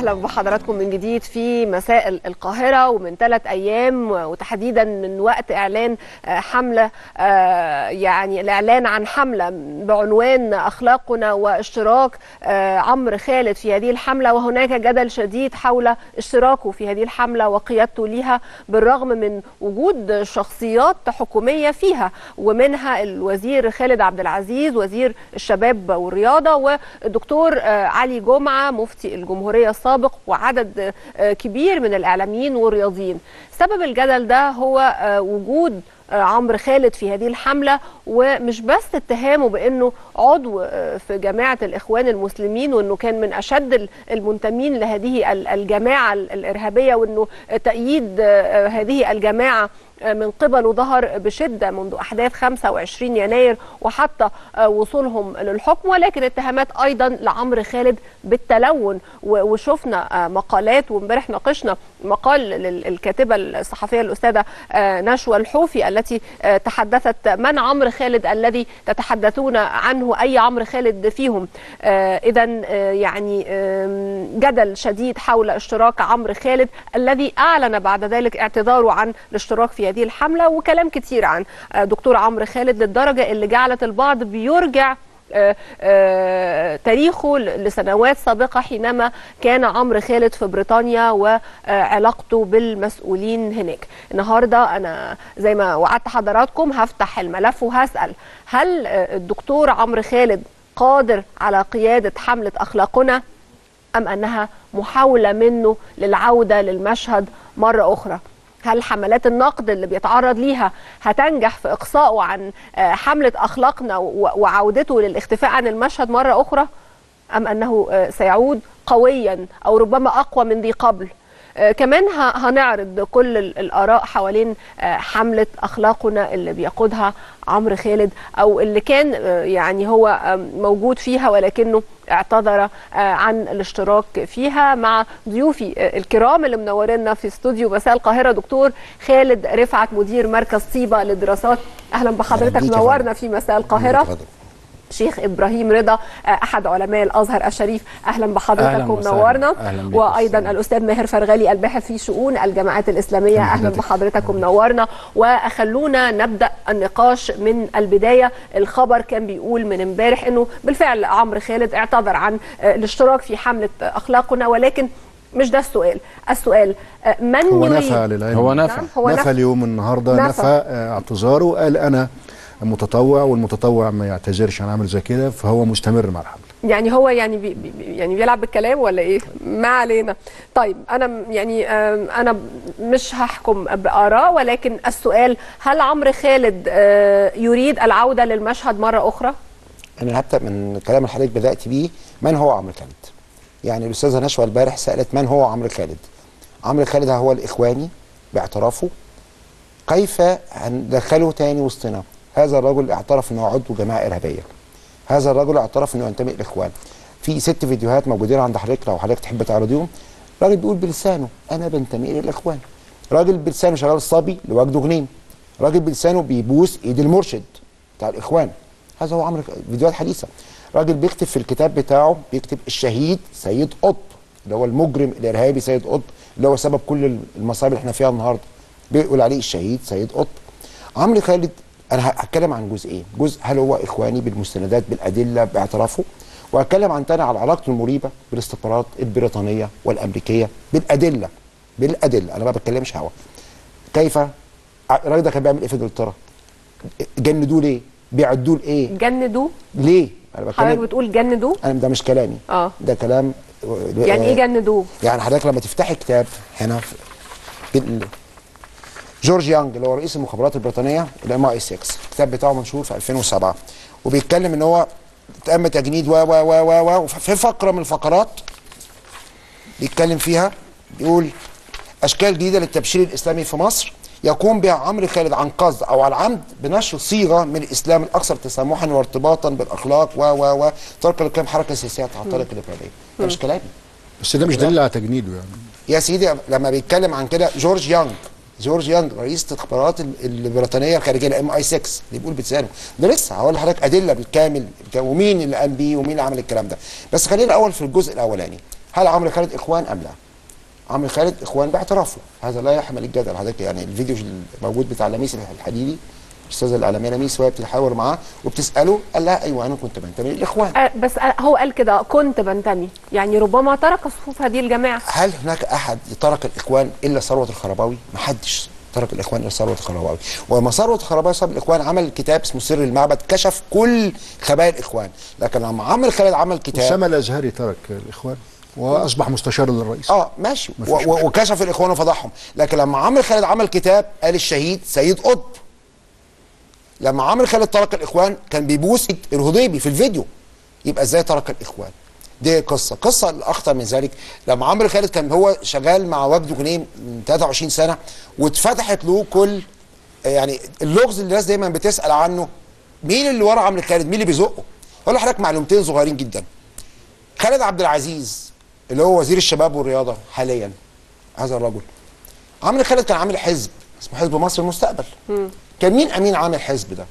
أهلا بحضراتكم من جديد في مساء القاهرة ومن ثلاث أيام وتحديدا من وقت إعلان حملة يعني الإعلان عن حملة بعنوان أخلاقنا واشتراك عمرو خالد في هذه الحملة. وهناك جدل شديد حول اشتراكه في هذه الحملة وقيادته لها بالرغم من وجود شخصيات حكومية فيها ومنها الوزير خالد عبد العزيز وزير الشباب والرياضة والدكتور علي جمعة مفتي الجمهورية السابق وعدد كبير من الإعلاميين والرياضيين. سبب الجدل ده هو وجود عمرو خالد في هذه الحملة ومش بس اتهامه بأنه عضو في جماعة الإخوان المسلمين وأنه كان من أشد المنتمين لهذه الجماعة الإرهابية وأنه تأييد هذه الجماعة من قبله ظهر بشدة منذ أحداث 25 يناير وحتى وصولهم للحكم ولكن اتهامات أيضا لعمرو خالد بالتلون. وشفنا مقالات وامبارح ناقشنا مقال للكاتبه الصحفية الأستاذة نشوى الحوفي التي تحدثت من عمرو خالد الذي تتحدثون عنه أي عمرو خالد فيهم. اذا يعني جدل شديد حول اشتراك عمرو خالد الذي أعلن بعد ذلك اعتذاره عن الاشتراك في هذه الحملة وكلام كتير عن دكتور عمرو خالد للدرجة اللي جعلت البعض بيرجع آآ آآ تاريخه لسنوات سابقة حينما كان عمرو خالد في بريطانيا وعلاقته بالمسؤولين هناك. النهاردة أنا زي ما وعدت حضراتكم هفتح الملف وهسأل هل الدكتور عمرو خالد قادر على قيادة حملة أخلاقنا أم أنها محاولة منه للعودة للمشهد مرة أخرى؟ هل حملات النقد اللي بيتعرض ليها هتنجح في إقصائه عن حملة أخلاقنا وعودته للاختفاء عن المشهد مرة أخرى؟ أم أنه سيعود قويا أو ربما أقوى من ذي قبل؟ كمان هنعرض كل الآراء حوالين حملة أخلاقنا اللي بيقودها عمرو خالد أو اللي كان يعني هو موجود فيها ولكنه اعتذر عن الاشتراك فيها مع ضيوفي الكرام اللي منورينا في استوديو مساء القاهرة. دكتور خالد رفعت مدير مركز طيبة للدراسات. أهلا بحضرتك. منورنا في مساء القاهرة. شيخ إبراهيم رضا أحد علماء الأزهر الشريف. أهلا بحضرتك ومنورنا وأيضا الأستاذ ماهر فرغلي الباحث في شؤون الجماعات الإسلامية. أهلا بحضرتك ومنورنا وخلونا نبدأ النقاش من البداية. الخبر كان بيقول من امبارح إنه بالفعل عمرو خالد اعتذر عن الاشتراك في حملة أخلاقنا. ولكن مش ده السؤال. السؤال من هو يريد؟ نفى للعلم. هو نفى. هو نفى اليوم النهارده نفى, نفى اعتذاره. وقال أنا متطوع والمتطوع ما يعتذرش عن عمل زي كده فهو مستمر مع الحمله يعني هو يعني بي يعني بيلعب بالكلام ولا إيه؟ ما علينا. طيب أنا يعني أنا مش هحكم بآراء ولكن السؤال هل عمرو خالد يريد العودة للمشهد مرة أخرى؟ أنا هبدا من اللي حضرتك بدأت بيه من هو عمرو خالد؟ يعني الأستاذة نشوى البارح سألت من هو عمرو خالد؟ عمرو خالد هو الإخواني باعترافه. كيف هندخله تاني وسطنا؟ هذا الرجل اعترف إنه عضو جماعة إرهابية. هذا الرجل اعترف إنه ينتمي للاخوان في ست فيديوهات موجودين عند حضرتك لو حضرتك تحب تعرضيهم. راجل بيقول بلسانه أنا بنتمي للاخوان راجل بلسانه شغال صبي لوجده غنيم. راجل بلسانه بيبوس إيد المرشد بتاع الإخوان. هذا هو عمرو فيديوهات حديثة. راجل بيكتب في الكتاب بتاعه بيكتب الشهيد سيد قطب اللي هو المجرم الإرهابي سيد قطب اللي هو سبب كل المصايب اللي إحنا فيها النهارده. بيقول عليه الشهيد سيد قطب. عمرو خالد أنا هتكلم عن جزئين جزء هل هو إخواني بالمستندات بالأدلة باعترافه؟ وهتكلم عن تاني على علاقته المريبة بالاستخبارات البريطانية والأمريكية بالأدلة بالأدلة. أنا ما بتكلمش هوا. كيف؟ الراجل ده كان بيعمل إيه في إنجلترا؟ جندوه ليه؟ بيعدوه لإيه؟ جندوه ليه؟ أنا حضرتك بتقول جندوه أنا ده مش كلامي. آه. ده كلام يعني إيه جندوه يعني حضرتك لما تفتحي كتاب هنا بال... جورج يانج اللي هو رئيس المخابرات البريطانية الام اي 6 الكتاب بتاعه منشور في 2007 وبيتكلم إن هو تم تجنيد و و و و و في فقرة من الفقرات بيتكلم فيها بيقول أشكال جديدة للتبشير الإسلامي في مصر يقوم بها عمرو خالد عن قصد أو عن عمد بنشر صيغة من الإسلام الأكثر تسامحا وارتباطا بالأخلاق و و و ترك الكلام حركة سياسية تعترض الليبراليه ده مش كلامي. بس ده مش دليل على تجنيده يعني. يا سيدي لما بيتكلم عن كده جورج يانج جورج يانج رئيس الاستخبارات البريطانية الخارجية الام اي 6 اللي بيقول بلسانه ده لسه هقول لحضرتك أدلة بالكامل ومين اللي قام بيه ومين اللي عمل الكلام ده. بس خلينا الأول في الجزء الأولاني. هل عمرو خالد إخوان أم لا؟ عمرو خالد إخوان باعترافه. هذا لا يحمل الجدل. حضرتك يعني الفيديو الموجود بتاع لميس الحديدي. الاستاذه الاعلاميه لميس وهي بتتحاور معاه وبتسأله قال لها أيوه أنا كنت بنتمي للاخوان آه، بس آه، هو قال كده كنت بنتمي. يعني ربما ترك صفوف هذه الجماعة. هل هناك أحد ترك الإخوان إلا ثروة الخرباوي؟ ما حدش ترك الإخوان إلا ثروة الخرباوي. وما ثروة الخرباوي صاحب الإخوان؟ عمل كتاب اسمه سر المعبد كشف كل خبايا الإخوان. لكن لما عمرو خالد عمل كتاب اسامه الأزهري ترك الإخوان وأصبح مستشار للرئيس. آه ماشي. وكشف الإخوان وفضحهم. لكن لما عمرو خالد عمل كتاب قال الشهيد سيد قطب. لما عمرو خالد ترك الإخوان كان بيبوس الهضيبي في الفيديو. يبقى إزاي ترك الإخوان؟ دي قصة. قصة الاخطر من ذلك. لما عمرو خالد كان هو شغال مع وجدي جنيه من 23 سنة واتفتحت له كل يعني اللغز اللي الناس دايما بتسأل عنه مين اللي ورا عمرو خالد؟ مين اللي بيزقه؟ أقول لحضرتك معلومتين صغيرين جدا. خالد عبد العزيز اللي هو وزير الشباب والرياضة حاليا هذا الرجل. عمرو خالد كان عامل حزب اسمه حزب مصر المستقبل. كان مين أمين عام الحزب ده؟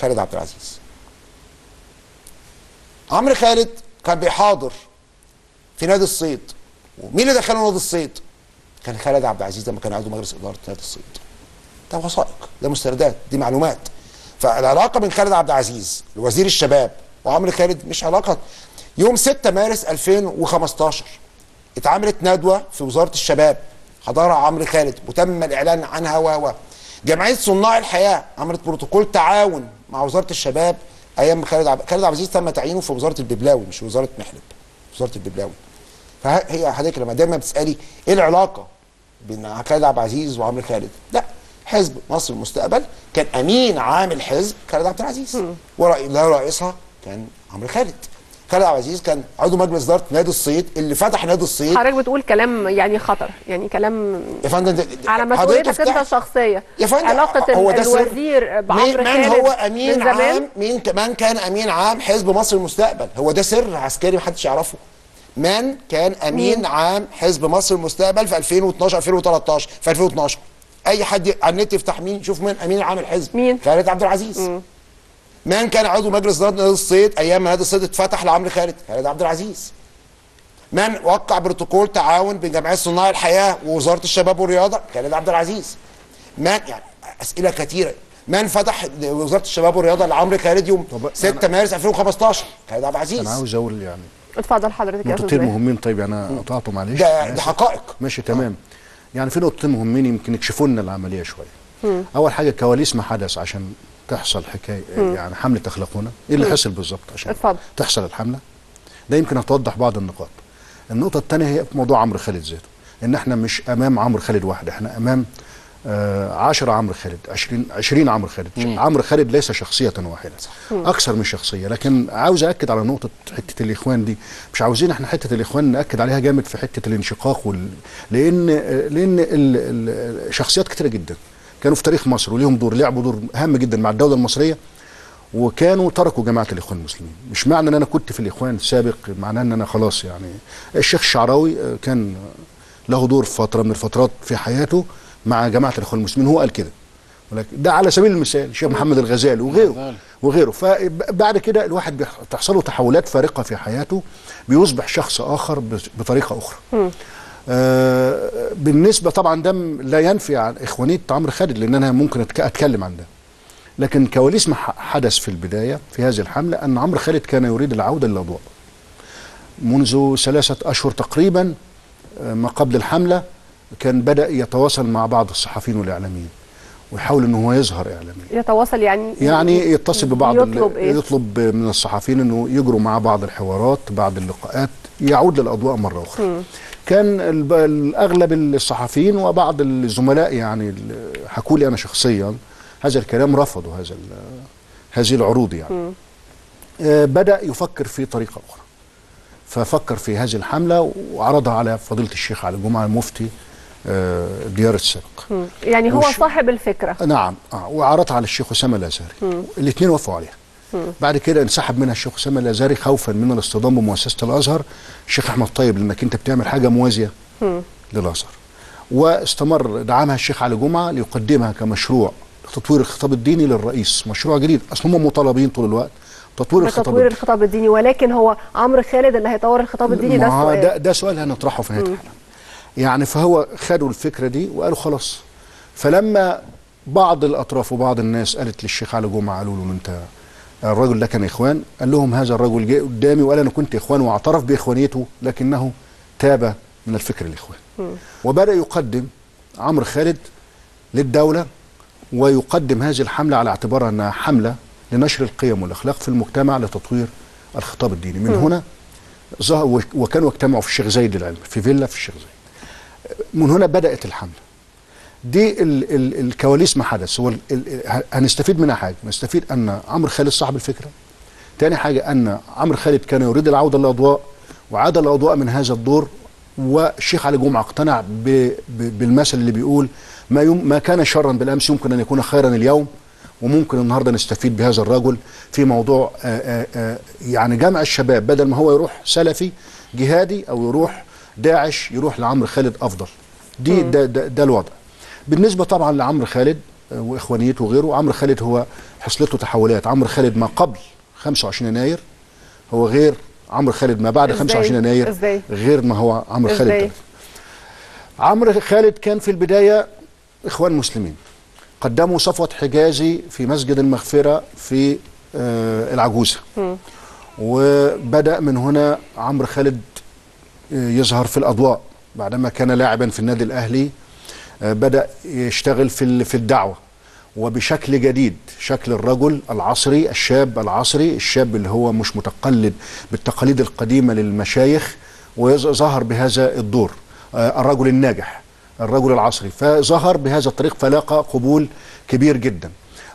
خالد عبد العزيز. عمرو خالد كان بيحاضر في نادي الصيد. ومين اللي دخله نادي الصيد؟ كان خالد عبد العزيز لما كان عضو مجلس إدارة نادي الصيد. ده وثائق ده مستندات دي معلومات. فالعلاقة بين خالد عبد العزيز وزير الشباب وعمرو خالد مش علاقة. يوم 6 مارس 2015 اتعملت ندوة في وزارة الشباب. حضرها عمرو خالد وتم الإعلان عنها و جمعية صناع الحياة عملت بروتوكول تعاون مع وزارة الشباب أيام خالد عبد خالد عبد العزيز تم تعيينه في وزارة الببلاوي مش وزارة محلب وزارة الببلاوي. فهي حضرتك لما دايما بتسألي إيه العلاقة بين خالد عبد العزيز وعمرو خالد؟ لا حزب مصر المستقبل كان أمين عام الحزب خالد عبد العزيز. ورئي لا رئيسها كان عمرو خالد. خالد عبد العزيز كان عضو مجلس إدارة نادي الصيد اللي فتح نادي الصيد حضرتك بتقول كلام يعني خطر يعني كلام يا فندم على مسؤوليتك أنت الشخصية. يا فندم علاقة هو ده. الوزير بعمرو من خالد هو أمين من زمان؟ عام؟ مين من كان أمين عام حزب مصر المستقبل؟ هو ده سر عسكري محدش يعرفه. من كان أمين مين؟ عام حزب مصر المستقبل في 2012 2013 في 2012 أي حد على النت يفتح مين؟ يشوف مين أمين عام الحزب. مين؟ خالد عبد العزيز. من كان عضو مجلس إدارة نادي الصيد أيام ما نادي الصيد اتفتح لعمرو خالد خالد عبد العزيز. من وقع بروتوكول تعاون بين جمعية صناع الحياة ووزارة الشباب والرياضة؟ خالد عبد العزيز. من يعني أسئلة كثيرة. من فتح وزارة الشباب والرياضة لعمرو خالد يوم طب 6 مارس 2015 خالد عبد العزيز. أنا عاوز أقول يعني اتفضل حضرتك يا أستاذ نقطتين. مهمين طيب يعني قطعته معلش. ده ده. حقائق. ماشي تمام. يعني في نقطتين مهمين يمكن يكشفوا لنا العملية شوية. أول حاجة كواليس ما حدث عشان تحصل حكاية يعني حملة تخلقونا إيه اللي حصل بالظبط؟ عشان اتفضل. تحصل الحملة. ده يمكن هتوضح بعض النقاط. النقطة الثانية هي في موضوع عمرو خالد ذاته. إن إحنا مش أمام عمرو خالد واحد إحنا أمام آه 10 عمرو خالد 20 20 عمرو خالد. عمرو خالد ليس شخصية واحدة أكثر من شخصية. لكن عاوز اكد على نقطة حتة الإخوان دي. مش عاوزين إحنا حتة الإخوان نأكد عليها جامد في حتة الانشقاق وال... لأن لأن ال... ال... شخصيات كتيرة جدا. كانوا في تاريخ مصر وليهم دور لعبوا دور هام جدا مع الدولة المصرية وكانوا تركوا جماعة الإخوان المسلمين. مش معنى إن أنا كنت في الإخوان سابق معناه إن أنا خلاص يعني. الشيخ الشعراوي آه، كان له دور في فترة من الفترات في حياته مع جماعة الإخوان المسلمين هو قال كده. ولكن ده على سبيل المثال الشيخ محمد الغزالي وغيره وغيره. فبعد كده الواحد بتحصل له تحولات فارقة في حياته بيصبح شخص آخر بطريقة أخرى. بالنسبة طبعا ده م- لا ينفي عن اخوانيه عمرو خالد لأن أنا ممكن أتكلم عن ده. لكن كواليس ما حدث في البداية في هذه الحملة أن عمرو خالد كان يريد العودة للاضواء منذ ثلاثة أشهر تقريبا آه، ما قبل الحملة كان بدأ يتواصل مع بعض الصحفيين والإعلاميين ويحاول ان هو يظهر اعلاميا. يتواصل يعني يعني يتصل ببعض يطلب إيه؟ يطلب من الصحفيين إنه يجروا معاه بعض الحوارات بعض اللقاءات يعود للأضواء مرة أخرى. كان الأغلب الصحفيين وبعض الزملاء يعني حكوا لي أنا شخصيا هذا الكلام رفضوا هذا هذه العروض يعني. آه، بدأ يفكر في طريقة أخرى. ففكر في هذه الحملة وعرضها على فضيلة الشيخ علي جمعة المفتي آه، ديار السابق. يعني هو وش- صاحب الفكرة. نعم. آه وعرضها على الشيخ أسامة الأزهري. الاثنين وافقوا عليها. بعد كده انسحب منها الشيخ اسامه الازهري خوفا من الاصطدام بمؤسسة الأزهر. الشيخ أحمد طيب لأنك أنت بتعمل حاجة موازية للأزهر. واستمر دعمها الشيخ علي جمعة ليقدمها كمشروع لتطوير الخطاب الديني للرئيس. مشروع جديد. أصل هم مطالبين طول الوقت تطوير الخطاب الديني. الخطاب الديني. ولكن هو عمرو خالد اللي هيطور الخطاب الديني ده؟ السؤال ده, ده سؤال هنطرحه في نهايه الحلقة. يعني فهو خدوا الفكرة دي وقالوا خلاص. فلما بعض الأطراف وبعض الناس قالت للشيخ علي جمعة قالوا له أنت الرجل ده كان إخوان قال لهم هذا الرجل جه قدامي وقال أنا كنت إخوان واعترف بإخوانيته لكنه تاب من الفكر الاخوان وبدأ يقدم عمرو خالد للدولة ويقدم هذه الحملة على اعتبارها أنها حملة لنشر القيم والأخلاق في المجتمع لتطوير الخطاب الديني. من هنا ظهر وكانوا اجتمعوا في الشيخ زايد للعلم في فيلا في الشيخ زايد. من هنا بدأت الحملة. دي ال ال الكواليس ما حدث. هو ال ال هنستفيد منها حاجة. نستفيد أن عمرو خالد صاحب الفكرة. تاني حاجة أن عمرو خالد كان يريد العودة للأضواء وعاد الأضواء من هذا الدور والشيخ علي جمعة اقتنع ب ب بالمثل اللي بيقول ما يم ما كان شرا بالأمس يمكن أن يكون خيرا اليوم وممكن النهارده نستفيد بهذا الرجل في موضوع آآ آآ يعني جمع الشباب. بدل ما هو يروح سلفي جهادي أو يروح داعش يروح لعمرو خالد أفضل. دي ده, ده, ده الوضع. بالنسبة طبعا لعمرو خالد آه، وإخوانيته وغيره عمرو خالد هو حصلته تحولات عمرو خالد ما قبل 25 يناير هو غير عمرو خالد ما بعد إزاي؟ 25 يناير؟ غير ما هو عمرو خالد. عمرو خالد كان في البداية إخوان مسلمين قدموا صفوة حجازي في مسجد المغفرة في آه، العجوزة وبدأ من هنا عمرو خالد آه، يظهر في الأضواء بعدما كان لاعبا في النادي الأهلي بدأ يشتغل في في الدعوة. وبشكل جديد شكل الرجل العصري الشاب العصري الشاب اللي هو مش متقلد بالتقاليد القديمة للمشايخ وظهر بهذا الدور آه، الرجل الناجح الرجل العصري. فظهر بهذا الطريق فلاقى قبول كبير جدا.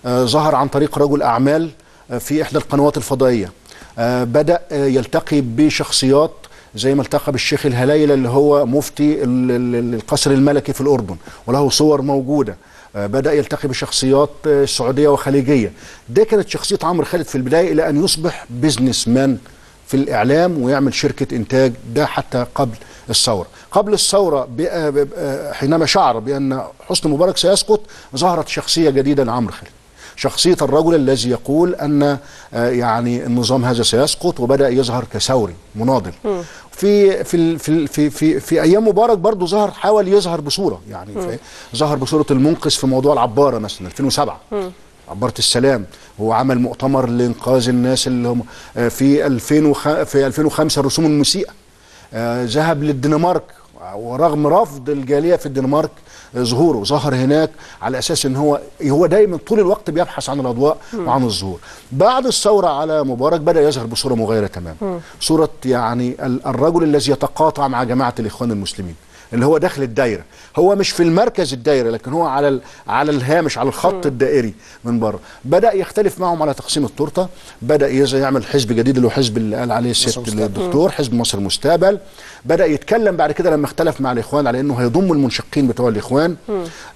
آه، ظهر عن طريق رجل أعمال آه، في إحدى القنوات الفضائية. آه، بدأ آه، يلتقي بشخصيات زي ما التقى بالشيخ الهلايلة اللي هو مفتي ال- ال- القصر الملكي في الأردن وله صور موجودة. آه، بدأ يلتقي بشخصيات آه، سعودية وخليجية. ده كانت شخصية عمرو خالد في البداية إلى أن يصبح بيزنس مان في الإعلام ويعمل شركة إنتاج ده حتى قبل الثورة. قبل الثورة بقى- حينما شعر بأن حسني مبارك سيسقط ظهرت شخصية جديدة لعمرو خالد. شخصية الرجل الذي يقول أن آه، يعني النظام هذا سيسقط وبدأ يظهر كثوري مناضل. في في في في في, في أيام مبارك برضه ظهر حاول يظهر بصورة يعني في ظهر بصورة المنقذ في موضوع العبارة مثلا 2007 عبارة السلام هو عمل مؤتمر لإنقاذ الناس اللي هم آه، في 2005 في 2005 الرسوم المسيئة. آه، ذهب للدنمارك ورغم رفض الجالية في الدنمارك ظهوره ظهر هناك على أساس إن هو هو دايما طول الوقت بيبحث عن الأضواء وعن الظهور. بعد الثورة على مبارك بدأ يظهر بصورة مغايرة تماما. صورة يعني ال- الرجل الذي يتقاطع مع جماعة الإخوان المسلمين. اللي هو داخل الدايرة. هو مش في المركز الدايرة لكن هو على ال- على الهامش على الخط الدائري من بره. بدأ يختلف معهم على تقسيم التورتة. بدأ يز- يعمل حزب جديد اللي هو حزب اللي قال عليه الست. الدكتور حزب مصر المستقبل بدأ يتكلم بعد كده لما اختلف مع الإخوان على إنه هيضم المنشقين بتوع الإخوان.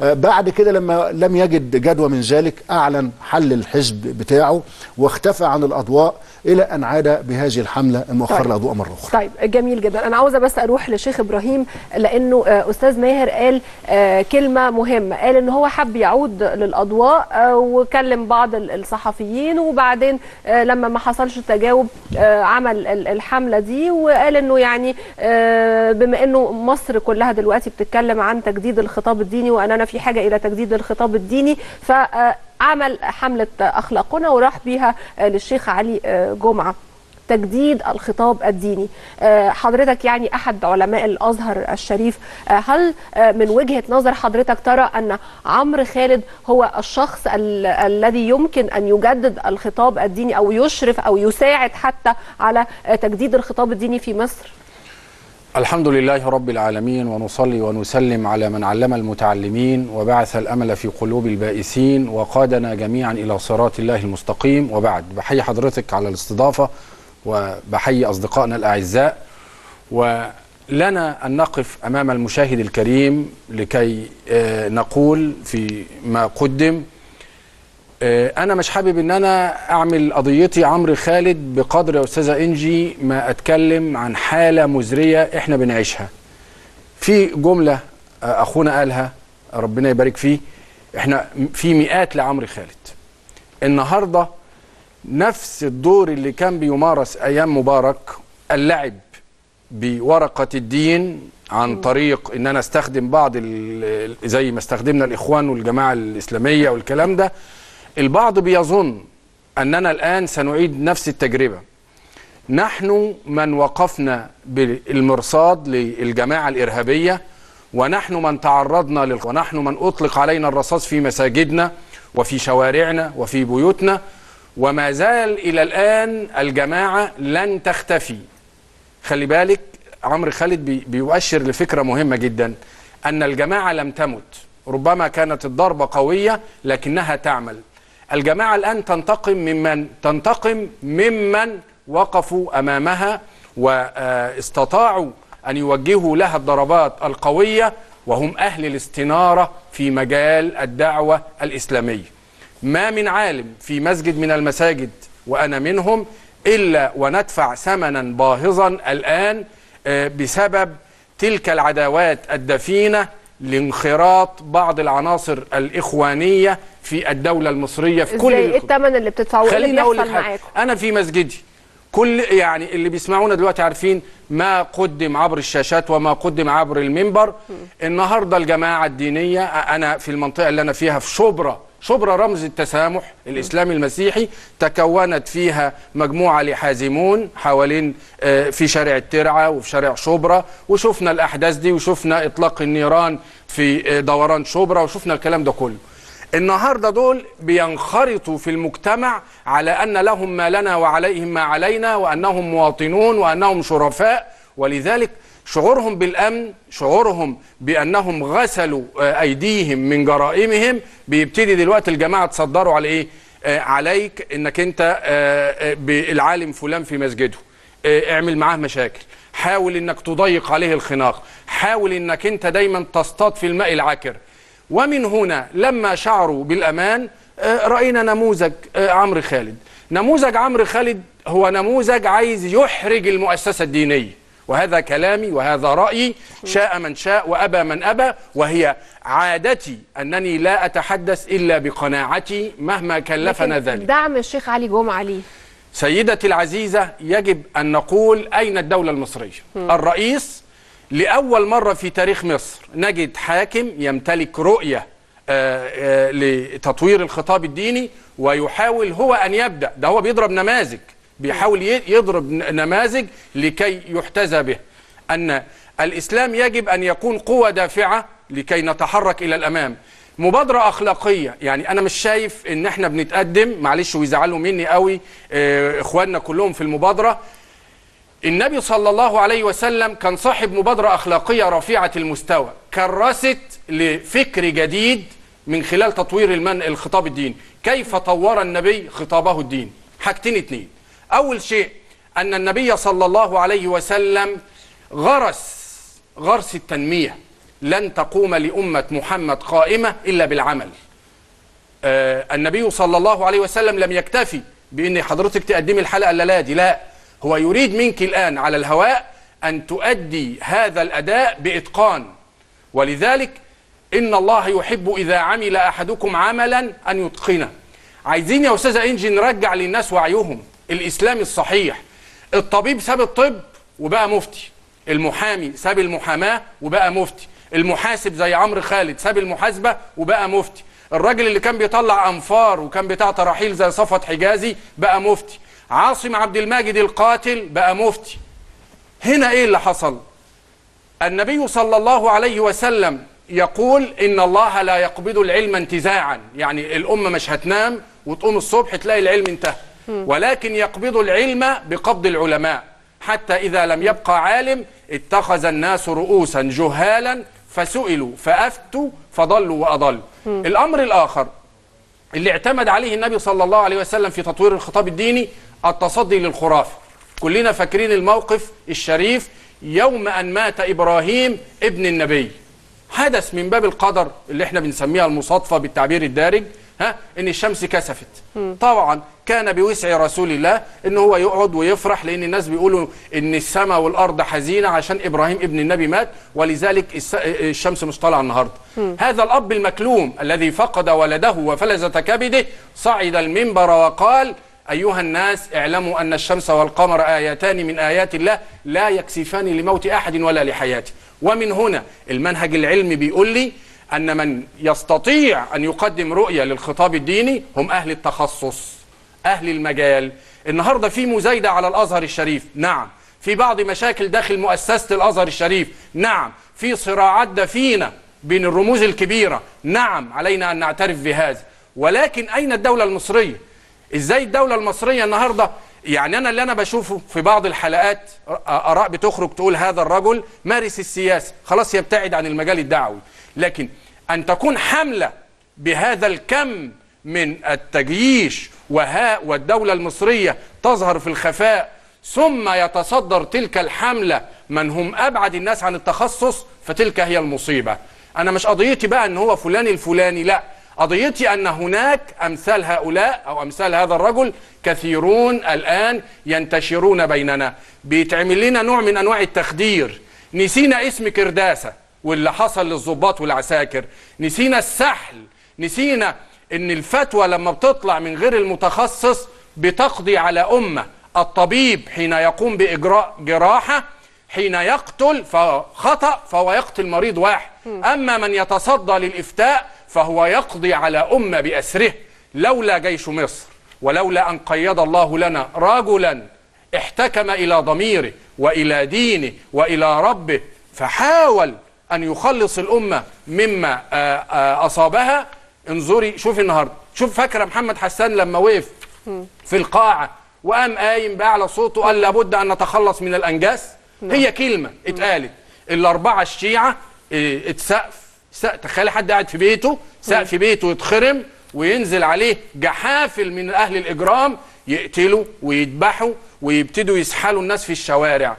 آه بعد كده لما لم يجد جدوى من ذلك أعلن حل الحزب بتاعه واختفى عن الأضواء إلى أن عاد بهذه الحملة المؤخره طيب. الاضواء مرة أخرى. طيب جميل جدا. أنا عاوزه بس أروح لشيخ إبراهيم لأنه آه، أستاذ ماهر قال آه، كلمة مهمة. قال إن هو حب يعود للأضواء آه، وكلم بعض ال- الصحفيين وبعدين لما ما حصلش تجاوب عمل ال- الحملة دي وقال إنه يعني بما إنه مصر كلها دلوقتي بتتكلم عن تجديد الخطاب الديني واننا في حاجة إلى تجديد الخطاب الديني ف عمل حملة أخلاقنا وراح بيها للشيخ علي جمعة. تجديد الخطاب الديني. آه، حضرتك يعني أحد علماء الأزهر الشريف آه، هل آه، من وجهة نظر حضرتك ترى أن عمرو خالد هو الشخص ال- الذي يمكن أن يجدد الخطاب الديني أو يشرف أو يساعد حتى على تجديد الخطاب الديني في مصر؟ الحمد لله رب العالمين ونصلي ونسلم على من علم المتعلمين وبعث الأمل في قلوب البائسين وقادنا جميعا إلى صراط الله المستقيم. وبعد بحيي حضرتك على الاستضافة وبحيي أصدقائنا الأعزاء ولنا أن نقف أمام المشاهد الكريم لكي آه، نقول في ما قدم آه، أنا مش حابب إن أنا أعمل قضيتي عمرو خالد بقدر يا أستاذة إنجي ما أتكلم عن حالة مزرية إحنا بنعيشها. في جملة آه، أخونا قالها ربنا يبارك فيه إحنا م- في مئات لعمرو خالد. النهارده نفس الدور اللي كان بيمارس أيام مبارك اللعب بورقة الدين عن طريق ان أنا استخدم بعض زي ما استخدمنا الإخوان والجماعة الإسلامية والكلام ده. البعض بيظن أننا الآن سنعيد نفس التجربة. نحن من وقفنا بالمرصاد للجماعة الإرهابية ونحن من تعرضنا لل... ونحن من أطلق علينا الرصاص في مساجدنا وفي شوارعنا وفي بيوتنا وما زال إلى الآن الجماعة لن تختفي. خلي بالك عمرو خالد بي... بيؤشر لفكرة مهمة جدا أن الجماعة لم تمت. ربما كانت الضربة قوية لكنها تعمل. الجماعة الآن تنتقم ممن؟ تنتقم ممن وقفوا أمامها واستطاعوا أن يوجهوا لها الضربات القوية وهم أهل الاستنارة في مجال الدعوة الإسلامية. ما من عالم في مسجد من المساجد وأنا منهم إلا وندفع ثمنا باهظا الآن آه، بسبب تلك العداوات الدفينة لانخراط بعض العناصر الإخوانية في الدولة المصرية في كل إيه الإخ- الثمن اللي بتدفعوه إيه اللي خليني أقول لك بيحصل معاكم؟ أنا في مسجدي كل يعني اللي بيسمعونا دلوقتي عارفين ما قدم عبر الشاشات وما قدم عبر المنبر. النهارده الجماعة الدينية أنا في المنطقة اللي أنا فيها في شبرا شبرا رمز التسامح الإسلامي المسيحي تكونت فيها مجموعة لحازمون حوالين آه، في شارع الترعة وفي شارع شبرا وشفنا الأحداث دي وشفنا إطلاق النيران في آه، دوران شبرا وشفنا الكلام ده كله. النهارده دول بينخرطوا في المجتمع على أن لهم ما لنا وعليهم ما علينا وأنهم مواطنون وأنهم شرفاء ولذلك شعورهم بالأمن شعورهم بأنهم غسلوا آه، أيديهم من جرائمهم. بيبتدي دلوقتي الجماعة تصدروا على إيه؟ آه، عليك إنك أنت آه، بالعالم فلان في مسجده. اعمل معاه مشاكل. حاول إنك تضيق عليه الخناق. حاول إنك أنت دايما تصطاد في الماء العكر ومن هنا لما شعروا بالأمان رأينا نموذج عمرو خالد. نموذج عمرو خالد هو نموذج عايز يحرج المؤسسة الدينية. وهذا كلامي وهذا رأيي. شاء من شاء وأبى من أبى. وهي عادتي أنني لا أتحدث إلا بقناعتي مهما كلفنا ذلك. دعم الشيخ علي جمعة ليه سيدتي العزيزة يجب أن نقول أين الدولة المصرية؟ الرئيس لأول مرة في تاريخ مصر نجد حاكم يمتلك رؤية آه، آه، لتطوير الخطاب الديني ويحاول هو أن يبدأ. ده هو بيضرب نماذج. بيحاول يضرب نماذج لكي يحتذى به. أن الإسلام يجب أن يكون قوة دافعة لكي نتحرك إلى الأمام. مبادرة أخلاقية. يعني أنا مش شايف إن إحنا بنتقدم معلش ويزعلوا مني قوي آه، إخواننا كلهم في المبادرة. النبي صلى الله عليه وسلم كان صاحب مبادرة أخلاقية رفيعة المستوى كرست لفكر جديد من خلال تطوير المن الخطاب الديني كيف طور النبي خطابه الديني حاجتين اتنين. أول شيء أن النبي صلى الله عليه وسلم غرس غرس التنمية. لن تقوم لأمة محمد قائمة إلا بالعمل. آه، النبي صلى الله عليه وسلم لم يكتفي بأن حضرتك تقدمي الحلقة الليلة دي لا. هو يريد منك الآن على الهواء أن تؤدي هذا الأداء بإتقان. ولذلك إن الله يحب إذا عمل أحدكم عملا أن يتقنه. عايزين يا أستاذة انجي نرجع للناس وعيهم. الاسلام الصحيح. الطبيب ساب الطب وبقى مفتي. المحامي ساب المحاماة وبقى مفتي. المحاسب زي عمرو خالد ساب المحاسبة وبقى مفتي. الراجل اللي كان بيطلع أنفار وكان بتاع تراحيل زي صفوت حجازي بقى مفتي. عاصم عبد الماجد القاتل بقى مفتي. هنا إيه اللي حصل؟ النبي صلى الله عليه وسلم يقول إن الله لا يقبض العلم انتزاعا. يعني الأمة مش هتنام وتقوم الصبح تلاقي العلم انتهى. ولكن يقبض العلم بقبض العلماء. حتى إذا لم يبقى عالم اتخذ الناس رؤوسا جهالا فسئلوا فأفتوا فضلوا وأضلوا. الأمر الآخر اللي اعتمد عليه النبي صلى الله عليه وسلم في تطوير الخطاب الديني التصدي للخرافة. كلنا فاكرين الموقف الشريف يوم أن مات إبراهيم ابن النبي. حدث من باب القدر اللي إحنا بنسميها المصادفة بالتعبير الدارج. ها إن الشمس كسفت. طبعا كان بوسع رسول الله ان هو يقعد ويفرح لأن الناس بيقولوا إن السماء والأرض حزينة عشان إبراهيم ابن النبي مات ولذلك الشمس مش طالعة النهارده. هذا الأب المكلوم الذي فقد ولده وفلذة كبده صعد المنبر وقال أيها الناس اعلموا أن الشمس والقمر آيتان من آيات الله لا يكسفان لموت أحد ولا لحياته. ومن هنا المنهج العلمي بيقول لي أن من يستطيع أن يقدم رؤية للخطاب الديني هم أهل التخصص أهل المجال. النهاردة في مزايدة على الأزهر الشريف نعم. في بعض مشاكل داخل مؤسسة الأزهر الشريف نعم. في صراعات دفينة بين الرموز الكبيرة نعم. علينا أن نعترف بهذا. ولكن أين الدولة المصرية؟ إزاي الدولة المصرية النهاردة؟ يعني أنا اللي أنا بشوفه في بعض الحلقات آراء بتخرج تقول هذا الرجل مارس السياسة خلاص يبتعد عن المجال الدعوي. لكن أن تكون حملة بهذا الكم من التجييش وها والدولة المصرية تظهر في الخفاء ثم يتصدر تلك الحملة من هم أبعد الناس عن التخصص فتلك هي المصيبة. أنا مش قضيتي بقى أن هو فلان الفلاني لا. قضيتي أن هناك أمثال هؤلاء أو أمثال هذا الرجل كثيرون الآن ينتشرون بيننا. بيتعمل لنا نوع من أنواع التخدير. نسينا اسم كرداسة. واللي حصل للضباط والعساكر. نسينا السحل. نسينا إن الفتوى لما بتطلع من غير المتخصص بتقضي على أمة. الطبيب حين يقوم بإجراء جراحة حين يقتل فخطأ فهو يقتل مريض واحد. أما من يتصدى للإفتاء فهو يقضي على أمة بأسره. لولا جيش مصر ولولا أن قيد الله لنا رجلا احتكم إلى ضميره وإلى دينه وإلى ربه فحاول أن يخلص الأمة مما آآ آآ أصابها. انظري شوفي النهارده. شوف فاكرة محمد حسان لما وقف في القاعة وقام قايم بأعلى صوته قال لابد أن نتخلص من الأنجاس؟ هي كلمة اتقالت. الأربعة الشيعة آه، اتسقف. سق- تخيلي حد قاعد في بيته سقف بيته يتخرم وينزل عليه جحافل من أهل الإجرام يقتلوا ويذبحوا ويبتدوا يسحلوا الناس في الشوارع.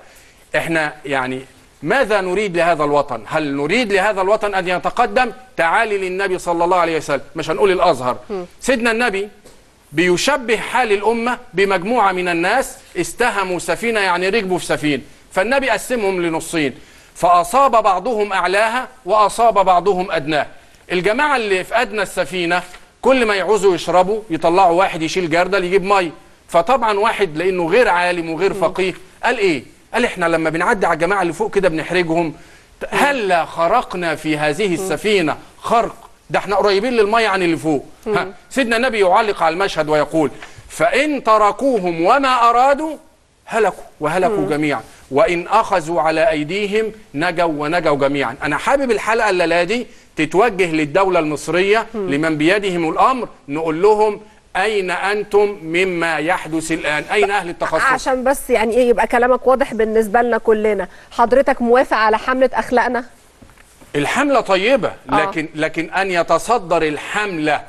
إحنا يعني ماذا نريد لهذا الوطن؟ هل نريد لهذا الوطن أن يتقدم تعالي للنبي صلى الله عليه وسلم؟ مش هنقول الأزهر. سيدنا النبي بيشبه حال الأمة بمجموعة من الناس استهموا سفينة يعني ركبوا في سفينة فالنبي قسمهم لنصين. فأصاب بعضهم أعلاها وأصاب بعضهم أدناها الجماعة اللي في أدنى السفينة كل ما يعوزوا يشربوا يطلعوا واحد يشيل جردل يجيب مية فطبعا واحد لأنه غير عالم وغير فقيه قال إيه؟ قال إحنا لما بنعدي على الجماعة اللي فوق كده بنحرجهم. هلا خرقنا في هذه السفينة. خرق. ده إحنا قريبين للمية عن اللي فوق. ها. سيدنا النبي يعلق على المشهد ويقول فإن تركوهم وما أرادوا هلكوا وهلكوا جميعا. وإن أخذوا على أيديهم نجوا ونجوا جميعا. أنا حابب الحلقة الليلة دي تتوجه للدولة المصرية لمن بيدهم الأمر نقول لهم أين أنتم مما يحدث الآن؟ أين أهل التخصص؟ عشان بس يعني إيه يبقى كلامك واضح بالنسبة لنا كلنا. حضرتك موافق على حملة أخلاقنا؟ الحملة طيبة آه. لكن لكن أن يتصدر الحملة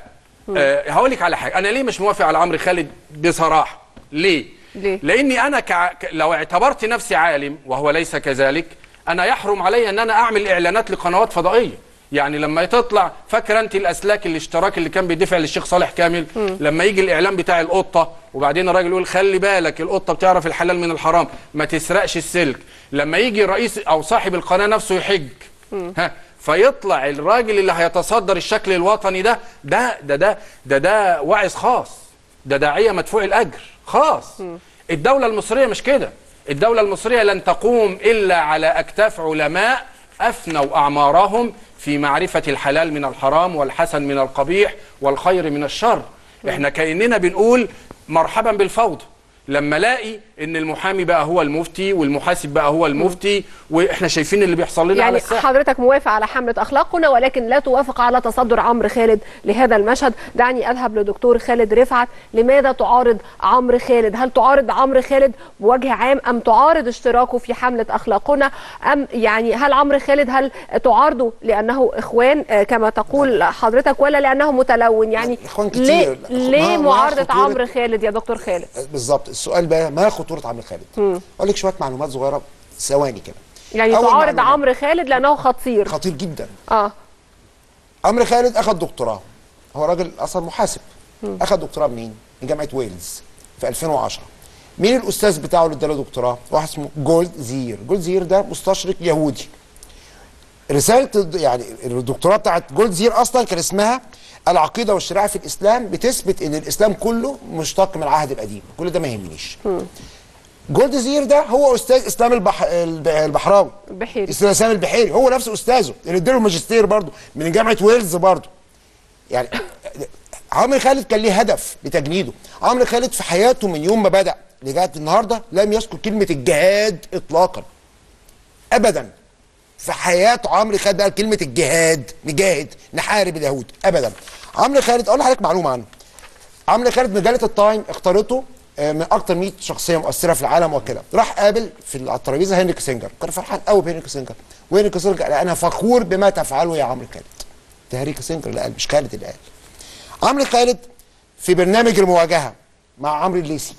آه هقول لك على حاجة. أنا ليه مش موافق على عمرو خالد بصراحة؟ ليه؟ ليه؟ لأني أنا كع... لو اعتبرت نفسي عالم وهو ليس كذلك أنا يحرم علي أن أنا أعمل إعلانات لقنوات فضائية. يعني لما تطلع فاكره أنت الأسلاك الاشتراك اللي كان بيدفع للشيخ صالح كامل؟ لما يجي الاعلان بتاع القطة وبعدين الراجل يقول خلي بالك القطة بتعرف الحلال من الحرام. ما تسرقش السلك. لما يجي رئيس أو صاحب القناة نفسه يحج. ها فيطلع الراجل اللي هيتصدر الشكل الوطني ده ده ده ده ده, ده واعظ خاص. ده داعية مدفوع الأجر خاص. الدولة المصرية مش كده. الدولة المصرية لن تقوم إلا على أكتاف علماء أفنوا أعمارهم في معرفة الحلال من الحرام والحسن من القبيح والخير من الشر. إحنا كأننا بنقول مرحبا بالفوضى لما الاقي إن المحامي بقى هو المفتي والمحاسب بقى هو المفتي وإحنا شايفين اللي بيحصل لنا على يعني الساحة. حضرتك موافق على حملة أخلاقنا ولكن لا توافق على تصدر عمرو خالد لهذا المشهد. دعني أذهب لدكتور خالد رفعت. لماذا تعارض عمرو خالد؟ هل تعارض عمرو خالد بوجه عام أم تعارض اشتراكه في حملة أخلاقنا؟ أم يعني هل عمرو خالد هل تعارضه لأنه إخوان آه، كما تقول حضرتك ولا لأنه متلون؟ يعني كتير. ليه ليه معارضة عمرو خالد يا دكتور خالد؟ بالظبط. السؤال بقى ما خطوره عمرو خالد؟ أقول لك شوية معلومات صغيرة ثواني كده. يعني تعارض. عمرو خالد لأنه خطير. خطير جدا. آه. عمرو خالد أخذ دكتوراه. هو راجل أصلا محاسب. أخذ دكتوراه منين؟ من جامعة ويلز في 2010 مين الأستاذ بتاعه اللي اداله دكتوراه؟ واحد اسمه جولد زير جولد زير ده مستشرق يهودي. رسالة يعني الدكتوراه بتاعت جولد زير أصلا كان اسمها العقيدة والشريعة في الإسلام بتثبت إن الإسلام كله مشتق من العهد القديم. كل ده ما يهمنيش. جولد زير ده هو أستاذ إسلام البح... الب- البحراوي. البحيري. أستاذ إسلام البحيري. هو نفسه أستاذه اللي اداله الماجستير برضه من جامعة ويلز برضه. يعني عمرو خالد كان ليه هدف بتجنيده. عمرو خالد في حياته من يوم ما بدأ لغاية النهارده لم يذكر كلمة الجهاد اطلاقا. ابدا. في حياته عمرو خالد قال كلمة الجهاد نجاهد نحارب اليهود ابدا. عمرو خالد أقول لحضرتك معلومة عنه. عمرو خالد مجله التايم اختارته آه، من أكتر 100 شخصية مؤثرة في العالم وكده. راح قابل في الترابيزة هنري كيسنجر كان فرحان قوي بهنري كيسنجر وهنري كيسنجر قال أنا فخور بما تفعله يا عمرو خالد. ده هنري كيسنجر اللي قال مش خالد اللي قال. عمرو خالد في برنامج المواجهة مع عمرو الليثي.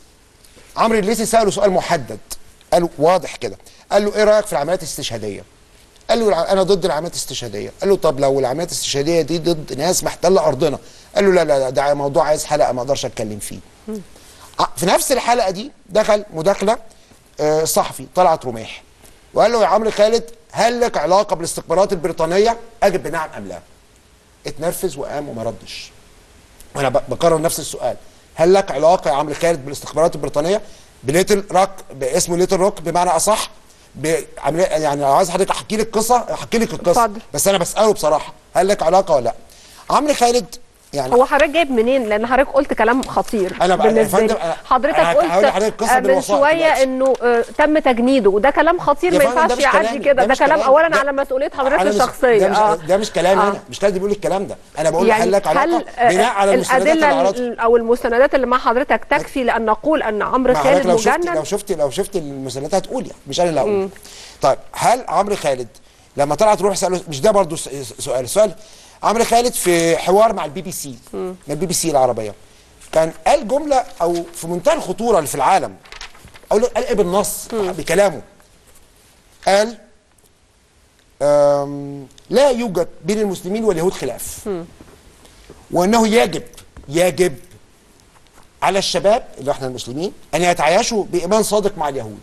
عمرو الليثي سأله سؤال محدد. قال واضح كده. قال له إيه رأيك في العمليات الاستشهادية؟ قال له أنا ضد العمليات الاستشهادية. قال له طب لو العمليات الاستشهادية دي ضد ناس محتلة أرضنا. قال له لا لا ده موضوع عايز حلقة ما أقدرش أتكلم فيه. ع- في نفس الحلقة دي دخل مداخلة آه، صحفي طلعت رماح. وقال له يا عمرو خالد هل لك علاقة بالاستخبارات البريطانية؟ اجب بنعم ام لا اتنرفز وقام وما ردش. وأنا بكرر نفس السؤال. هل لك علاقة يا عمرو خالد بالاستخبارات البريطانية؟ بليتل روك باسمه ليتل روك بمعنى أصح بعملية يعني لو عايز حضرتك أحكي لك قصة أحكي لك القصة. بس أنا بسأله بصراحة هل لك علاقة ولا لأ؟ عمرو خالد؟ يعني هو حضرتك جايب منين؟ لأن حضرتك قلت كلام خطير أنا بقى- بالنسبة لي. حضرتك أنا قلت لحضرتك قصة آه، من شوية. إنه آه، تم تجنيده. وده كلام خطير ما ينفعش يعدي كده. ده كلام. اولا على مسؤولية حضرتك الشخصية. ده مش, آه. ده مش كلامي آه. أنا مش خالد بيقول الكلام ده. أنا بقول يعني هل لك علاقة هل آه، بناء على المستندات اللي الأدلة أو المستندات اللي مع حضرتك تكفي لأن نقول أن عمرو خالد حضرتك لو مجنن لو شفت لو شفت المسلسلات هتقول يعني مش أنا اللي هقول. طيب هل عمرو خالد لما طلعت تروح سأله مش ده برضو س- سؤال سؤال عمرو خالد في حوار مع البي بي سي مع البي بي سي العربية. كان قال جملة أو في منتهى الخطورة اللي في العالم له قال إيه بالنص بكلامه. قال لا يوجد بين المسلمين واليهود خلاف. وأنه يجب يجب على الشباب اللي إحنا المسلمين أن يتعايشوا بإيمان صادق مع اليهود.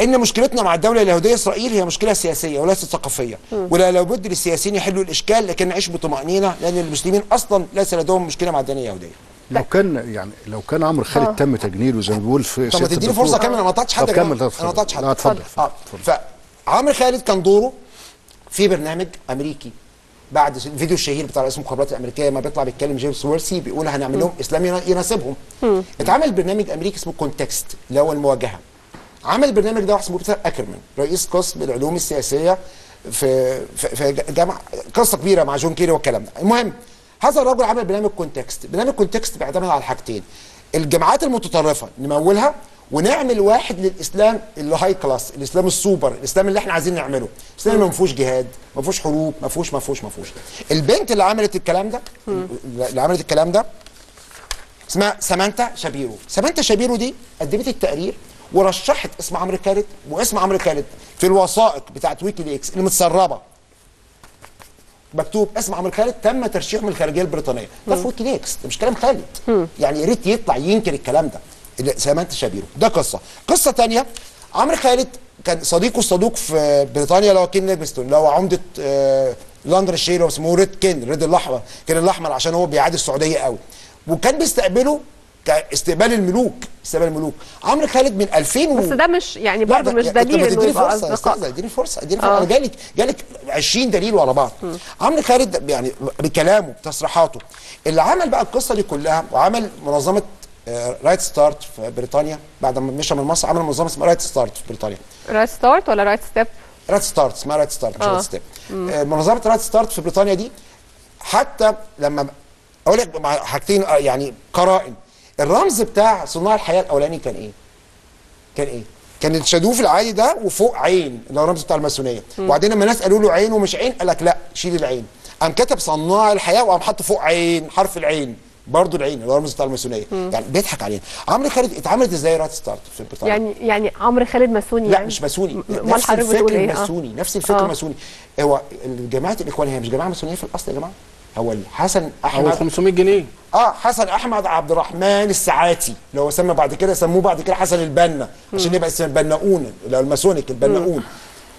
إن مشكلتنا مع الدولة اليهودية إسرائيل هي مشكلة سياسية وليست ثقافية. ولا لابد للسياسيين يحلوا الإشكال لكن نعيش بطمانينه لأن المسلمين أصلا ليس لديهم مشكلة مع الديانه اليهودية. لو كان يعني لو كان عمرو خالد تم تجنيده زي ما بيقول في طب ما تديني. فرصة كاملة أنا ما قطعتش حد كمل أنا ما قطعتش حد. لا اتفضل. آه فعمرو خالد كان دوره في برنامج أمريكي بعد الفيديو الشهير بتاع رئيس المخابرات الأمريكية ما بيطلع بيتكلم جيمس وولسي بيقول هنعمل لهم إسلام ينا- يناسبهم. اتعمل برنامج أمريكي اسمه Contest اللي هو المواجهة. عمل البرنامج ده واحد اسمه بيتر اكرمان رئيس قسم العلوم السياسية في في, جامعة قصة كبيرة مع جون كيري والكلام ده. المهم هذا الرجل عمل برنامج Contest برنامج Contest بيعتمد على حاجتين الجماعات المتطرفة نمولها ونعمل واحد للإسلام اللي high class الإسلام السوبر الإسلام اللي إحنا عايزين نعمله. الاسلام اللي ما فيهوش جهاد ما فيهوش حروب ما فيهوش ما فيهوش ما فيهوش. البنت اللي عملت الكلام ده اللي عملت الكلام ده اسمها سامانتا شابيرو. سامانتا شابيرو دي قدمت التقرير ورشحت اسم عمرو خالد واسم عمرو خالد في الوثائق بتاعت ويكي ليكس اللي متسربه مكتوب اسم عمرو خالد تم ترشيحه من الخارجية البريطانية. ده في ويكي ليكس ده مش كلام خالد. يعني يا ريت يطلع ينكر الكلام ده. اللي شابيرو ده قصة. قصة تانية عمرو خالد كان صديقه الصدوق في بريطانيا اللي هو كين ليفستون اللي هو عمدة آه لندن الشهير اسمه Red كين Red الأحمر كان الأحمر عشان هو بيعادي السعودية قوي وكان بيستقبله كاستقبال الملوك استقبال الملوك. عمرو خالد من 2000 و... بس ده مش يعني برضه مش ما دليل انه يبقى أصدقاء. اديني فرصة اديني فرصة. آه. أنا جالك جالك 20 دليل ورا بعض. عمرو خالد يعني بكلامه بتصريحاته اللي عمل بقى القصة دي كلها وعمل منظمة Right Start في بريطانيا بعد ما مشى من مصر عمل منظمة اسمها Right Start في بريطانيا. Right Start ولا Right Step Right Start اسمها Right Start مش آه. Right Step آه، منظمة Right Start في بريطانيا دي حتى لما أقول لك حاجتين آه، يعني قرائن. الرمز بتاع صناع الحياة الأولاني كان إيه؟ كان إيه؟ كان الشادوف العادي ده وفوق عين اللي هو الرمز بتاع الماسونية. وبعدين لما الناس قالوا له عين ومش عين قال لك لا شيل العين. قام كتب صناع الحياة وقام حط فوق عين حرف العين برضه العين اللي هو الرمز بتاع الماسونية. يعني بيضحك علينا. عمرو خالد اتعملت إزاي Right Start في بريطانيا؟ يعني يعني عمرو خالد ماسوني لا يعني؟ مش ماسوني. م- امال نفس الفكر إيه؟ آه. الماسوني نفس الفكر آه. الماسوني هو جماعة الإخوان هي مش جماعة ماسونية في الأصل يا جماعة؟ هو حسن أو احمد 500 جنيه. آه حسن أحمد عبد الرحمن الساعاتي. اللي هو سمى بعد كده سموه بعد كده حسن البنا. عشان يبقى اسم البناؤون اللي هو ال Masonic البناؤون.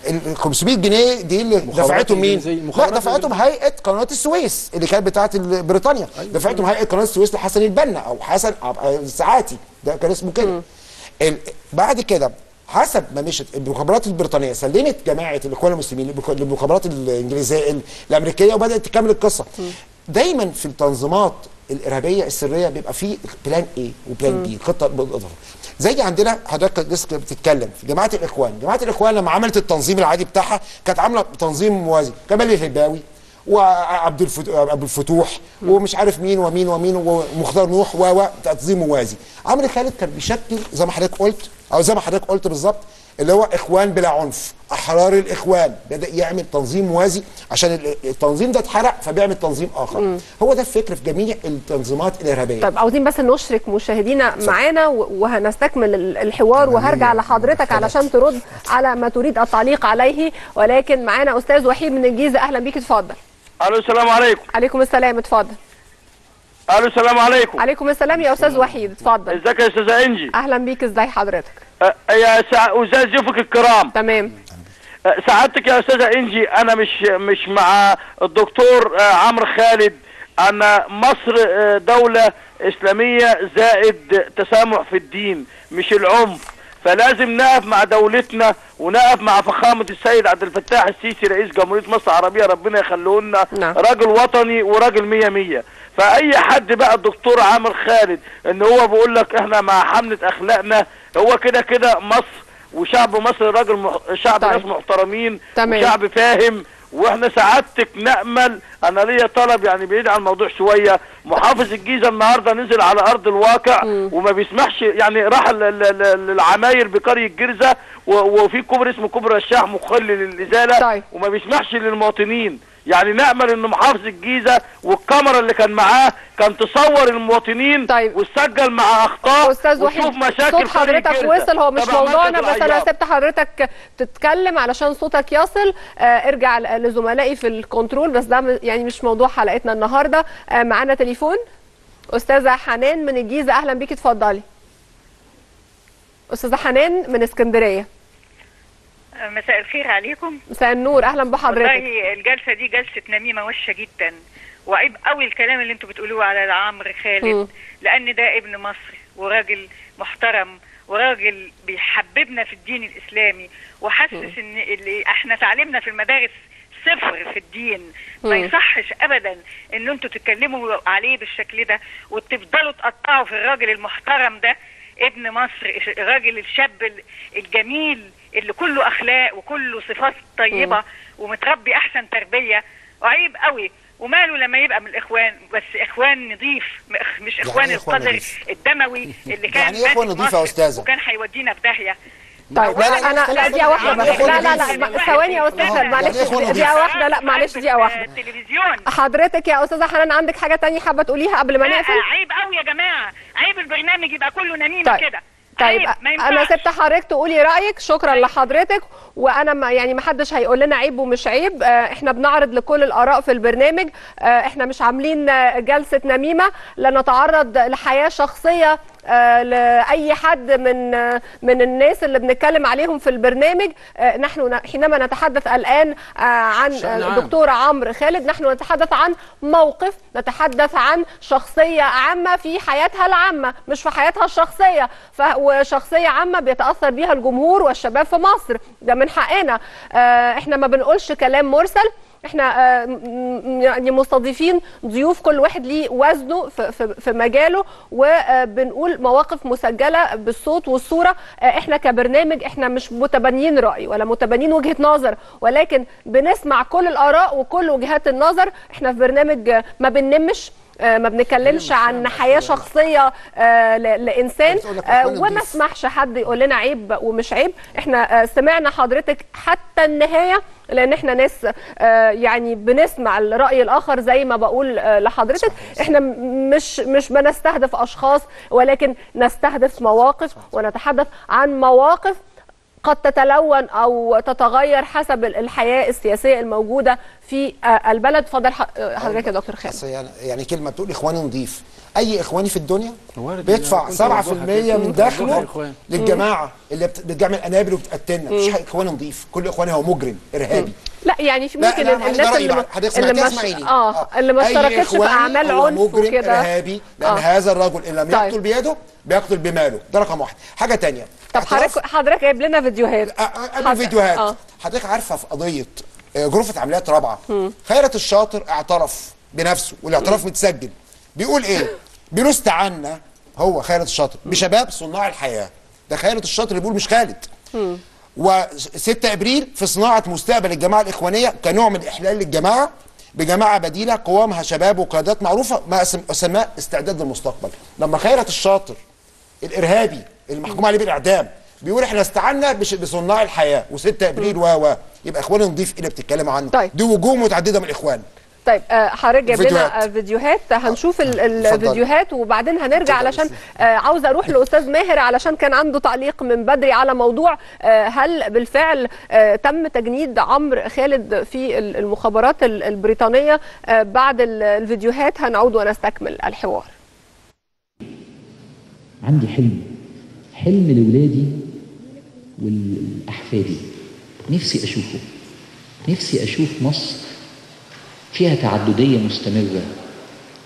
ال 500 جنيه دي اللي دفعتهم مين؟ لا دفعتهم هيئة قناة السويس اللي كانت بتاعت ال- بريطانيا. دفعتهم هيئة قناة السويس لحسن البنا أو حسن عب- الساعاتي. ده كان اسمه كده. بعد كده حسب ما مشت المخابرات البريطانية سلمت جماعة الإخوان المسلمين للمخ- للمخابرات الإنجليزية ال- الأمريكية وبدأت تكمل القصة. دايما في التنظيمات الإرهابية السرية بيبقى في plan A و plan B خطة بالاضافه زي عندنا حضرتك لسه بتتكلم في جماعة الإخوان جماعة الإخوان لما عملت التنظيم العادي بتاعها كانت عاملة تنظيم موازي كمال الهباوي وعبد الفت- عبد الفتوح ومش عارف مين ومين ومين ومختار نوح و و تنظيم موازي. عمرو خالد كان بيشكل زي ما حضرتك قلت أو زي ما حضرتك قلت بالظبط اللي هو إخوان بلا عنف. أحرار الإخوان. بدأ يعمل تنظيم موازي عشان ال- التنظيم ده اتحرق فبيعمل تنظيم آخر. هو ده الفكر في جميع التنظيمات الإرهابية. طيب عاوزين بس نشرك مشاهدينا معانا وهنستكمل ال- الحوار وهرجع لحضرتك علشان ترد على ما تريد التعليق عليه. ولكن معانا أستاذ وحيد من الجيزة. أهلا بيك اتفضل. ألو السلام عليكم. عليكم السلام اتفضل. ألو السلام عليكم. عليكم السلام يا أستاذ وحيد اتفضل. إزيك يا استاذه إنجي؟ أهلا بيك إزاي حضرتك؟ أه، يا سع... أستاذ ضيوفك الكرام. تمام. أه، سعادتك يا أستاذة إنجي أنا مش مش مع الدكتور أه، عمرو خالد. ان مصر دولة إسلامية زائد تسامح في الدين مش العنف فلازم نقف مع دولتنا ونقف مع فخامة السيد عبد الفتاح السيسي رئيس جمهورية مصر العربية ربنا يخليه لنا نعم. راجل وطني وراجل مية مية. فأي حد بقى الدكتور عامر خالد إن هو بيقول لك إحنا مع حملة أخلاقنا هو كده كده مصر وشعب مصر راجل مح... شعب طيب. ناس محترمين تمام. وشعب فاهم وإحنا سعادتك نأمل أنا ليا طلب يعني بعيد عن الموضوع شوية محافظ الجيزة النهارده نزل على أرض الواقع وما بيسمحش يعني راح للعماير بقرية جرزة وفي كوبري اسمه كوبري الشاح مخل للإزالة طيب. وما بيسمحش للمواطنين يعني نأمل ان محافظ الجيزة والكاميرا اللي كان معاه كان تصور المواطنين طيب. وتسجل مع أخطاء أستاذ وحيد وتشوف مشاكل صوت حضرتك. وصل. هو مش موضوعنا بس أنا. سبت حضرتك تتكلم علشان صوتك يصل. آه ارجع لزملائي في الكنترول بس ده يعني مش موضوع حلقتنا النهارده. آه معانا تليفون. أستاذة حنان من الجيزة. أهلا بيكي اتفضلي. أستاذة حنان من اسكندرية. مساء الخير عليكم. مساء النور. أهلا بحضرتك. والله الجلسة دي جلسة نميمة وشة جدا. وعيب قوي الكلام اللي أنتوا بتقولوه على عمرو. خالد لأن ده ابن مصر وراجل محترم وراجل بيحببنا في الدين الإسلامي وحسس إن اللي إحنا تعلمنا في المدارس صفر في الدين. ما. يصحش ابدا إن أنتوا تتكلموا عليه بالشكل ده وتفضلوا تقطعوا في الراجل المحترم ده. ابن مصر الراجل الشاب ال- الجميل اللي كله اخلاق وكله صفات طيبه ومتربي احسن تربيه وعيب قوي وماله لما يبقى من الاخوان بس اخوان نضيف م- مش اخوان إيه إخوان القدر؟ الدموي اللي كان يعني إيه إخوان ماسك نضيف يا أستاذة؟ وكان هيودينا في داهيه طيب لا، لا، لا، أنا لا دقيقه واحدة يعني بس إيه لا لا لا؟ ثواني يا أستاذ يعني معلش إيه دقيقه؟ واحدة لا معلش دقيقه واحدة التلفزيون حضرتك يا استاذه حنان عندك حاجة تانية حابه تقوليها قبل ما لا، نقفل عيب قوي يا جماعة عيب البرنامج يبقى كله نميمه طيب. كده طيب أنا. سبت حضرتك تقولي رأيك شكرا لحضرتك. وأنا ما يعني ما حدش هيقول لنا عيب ومش عيب. آه، إحنا بنعرض لكل الآراء في البرنامج. آه، إحنا مش عاملين آه، جلسة نميمة. لا نتعرض لحياة شخصية لأي حد من آه، من الناس اللي بنتكلم عليهم في البرنامج آه، نحن حينما نتحدث الآن آه، عن. الدكتور عمرو خالد نحن نتحدث عن موقف نتحدث عن شخصية عامة في حياتها العامة مش في حياتها الشخصية. وشخصية عامة بيتأثر بيها الجمهور والشباب في مصر ده من حقنا آه، إحنا ما بنقولش كلام مرسل إحنا آه، يعني مستضيفين ضيوف كل واحد ليه وزنه في, مجاله وبنقول مواقف مسجلة بالصوت والصورة. آه، إحنا كبرنامج إحنا مش متبنيين رأي ولا متبنيين وجهة نظر ولكن بنسمع كل الآراء وكل وجهات النظر. إحنا في برنامج آه، ما بننمش آه، ما بنتكلمش عن حياة شخصية آه، لإنسان. آه، وما. نسمحش حد يقول لنا عيب ومش عيب. إحنا آه، سمعنا حضرتك حتى النهاية لأن إحنا ناس آه، يعني بنسمع الرأي الآخر زي ما بقول آه، لحضرتك. إحنا مش مش بنستهدف أشخاص ولكن نستهدف مواقف ونتحدث عن مواقف قد تتلون أو تتغير حسب الحياة السياسية الموجودة في آه، البلد. اتفضل ح- آه، حضرتك يا دكتور خالد. يعني يعني كلمة بتقول إخواني نضيف. أي إخواني في الدنيا وارد بيدفع إن 7% كنت أوضحها كده. من دخله. للجماعة اللي بت- بتعمل انابل وبتقتلنا. مفيش إخواني نضيف. كل إخواني هو مجرم. إرهابي. لا يعني في ممكن لا الناس اللي اللي اسمعيني. آه اللي ما اشتركتش في أعمال هو عنف مجرم وكده. إرهابي. لأن آه. هذا الرجل ان لم طيب. يقتل بيده بيقتل بماله. ده رقم واحد. حاجة تانية. طب حضرتك حضرتك جايب لنا فيديوهات. قبل الفيديوهات. آه. حضرتك عارفة في قضية آه، غرفه عمليات رابعة. خيرت الشاطر اعترف بنفسه والاعتراف متسجل. بيقول إيه؟ بيقول استعنا هو خيرت الشاطر بشباب صناع الحياة. ده خيرت الشاطر اللي بيقول مش خالد. و6 إبريل في صناعة مستقبل الجماعة الإخوانية كنوع من إحلال للجماعه بجماعة بديلة قوامها شباب وقيادات معروفة ما أسماء استعداد للمستقبل. لما خيرت الشاطر الإرهابي المحكوم عليه بالإعدام بيقول إحنا استعنا بصناع الحياة. و6 إبريل و و. يبقى اخوان نضيف إيه اللي بتتكلم عنه. طيب. دي وجوه متعددة من الإخوان. طيب آه، حضرتك جايب لنا فيديوهات. آه، فيديوهات. هنشوف ال- ال- اتفضل. الفيديوهات وبعدين هنرجع علشان آه، عاوزه أروح لأستاذ ماهر علشان كان عنده تعليق من بدري على موضوع آه، هل بالفعل آه، تم تجنيد عمرو خالد في ال- المخابرات ال- البريطانية؟ آه، بعد ال- الفيديوهات هنعود ونستكمل الحوار. عندي حلم. حلم لولادي والأحفادي. نفسي أشوفه. نفسي أشوف مصر فيها تعددية مستمرة.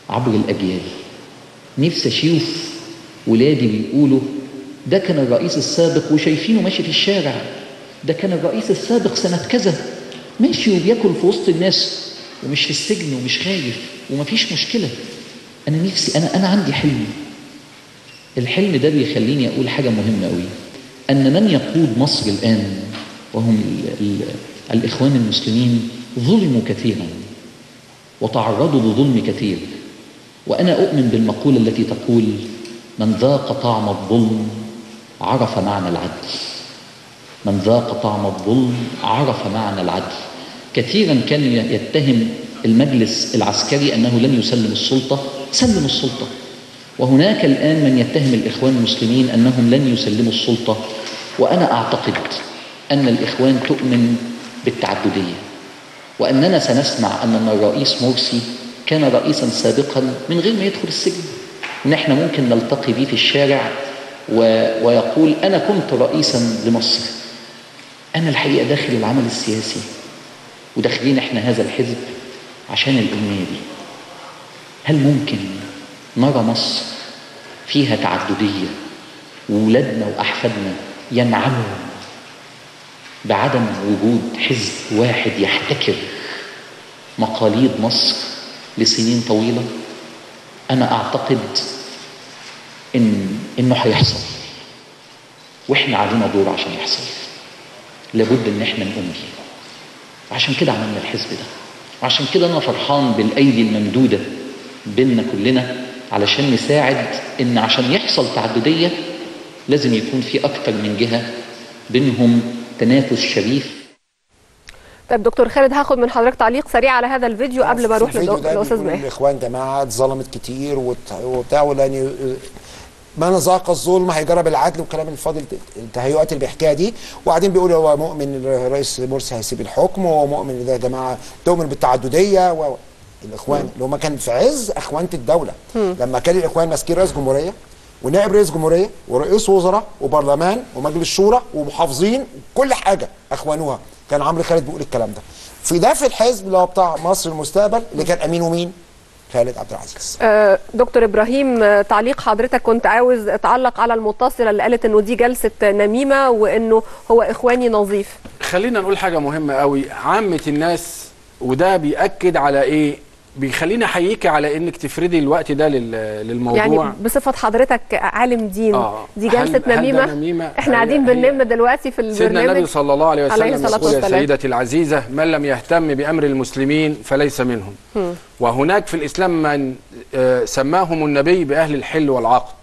عبر الأجيال. نفسي أشوف ولادي بيقولوا ده كان الرئيس السابق وشايفينه ماشي في الشارع. ده كان الرئيس السابق سنة كذا. ماشي وبياكل في وسط الناس. ومش في السجن ومش خايف ومفيش مشكلة. أنا نفسي أنا أنا عندي حلم. الحلم ده بيخليني أقول حاجة مهمة أوي. أن من يقود مصر الآن وهم ال ال الإخوان المسلمين ظلموا كثيرا. وتعرضوا لظلم كثير. وأنا أؤمن بالمقولة التي تقول من ذاق طعم الظلم عرف معنى العدل. من ذاق طعم الظلم عرف معنى العدل. كثيرا كان يتهم المجلس العسكري أنه لن يسلم السلطة سلم السلطة. وهناك الآن من يتهم الإخوان المسلمين أنهم لن يسلموا السلطة. وأنا أعتقد أن الإخوان تؤمن بالتعددية. وأننا سنسمع أن الرئيس مرسي كان رئيسا سابقا من غير ما يدخل السجن. إن إحنا ممكن نلتقي به في الشارع و... ويقول أنا كنت رئيسا لمصر. أنا الحقيقة داخل العمل السياسي وداخلين إحنا هذا الحزب عشان الأمنية دي. هل ممكن نرى مصر فيها تعددية؟ وولادنا وأحفادنا ينعموا بعدم وجود حزب واحد يحتكر مقاليد مصر لسنين طويلة أنا أعتقد إن إنه هيحصل. وإحنا علينا دور عشان يحصل. لابد إن إحنا نقوم بيه. وعشان كده عملنا الحزب ده. وعشان كده أنا فرحان بالأيدي الممدودة بيننا كلنا علشان نساعد إن عشان يحصل تعددية لازم يكون في أكتر من جهة بينهم تنافس شريف طيب دكتور خالد هاخد من حضرتك تعليق سريع على هذا الفيديو قبل ما أروح للأستاذ ماهر. الإخوان جماعة اتظلمت كتير وبتاع ولأن من ذاق الظلم هيجرب العدل والكلام الفاضل ده، التهيؤات اللي بيحكيها دي. وبعدين بيقول هو مؤمن الرئيس مرسي هيسيب الحكم وهو مؤمن ان ده يا جماعة تؤمن بالتعددية. و الإخوان اللي هم كان في عز إخوانة الدولة. لما كان الإخوان ماسكين رئيس جمهورية ونائب رئيس جمهورية ورئيس وزراء وبرلمان ومجلس شورى ومحافظين كل حاجة أخوانوها. كان عمرو خالد بيقول الكلام ده. في ده في الحزب اللي هو بتاع مصر المستقبل اللي كان امينه مين؟ خالد عبد العزيز. آه، دكتور إبراهيم تعليق حضرتك كنت عاوز تعلق على المتصلة اللي قالت إنه دي جلسة نميمة وإنه هو إخواني نظيف. خلينا نقول حاجة مهمة قوي. عامة الناس وده بيأكد على إيه؟ بيخليني احييك على إنك تفردي الوقت ده لل- للموضوع يعني بصفة حضرتك عالم دين آه. دي هل- جلسة هل نميمة نميمة؟ إحنا هي- قاعدين بننم دلوقتي في سيدنا النبي البرنامج صلى الله عليه عليه وسلم الصلاة يقول يا. سيدتي العزيزة من لم يهتم بأمر المسلمين فليس منهم وهناك في الإسلام من آه، سماهم النبي بأهل الحل والعقد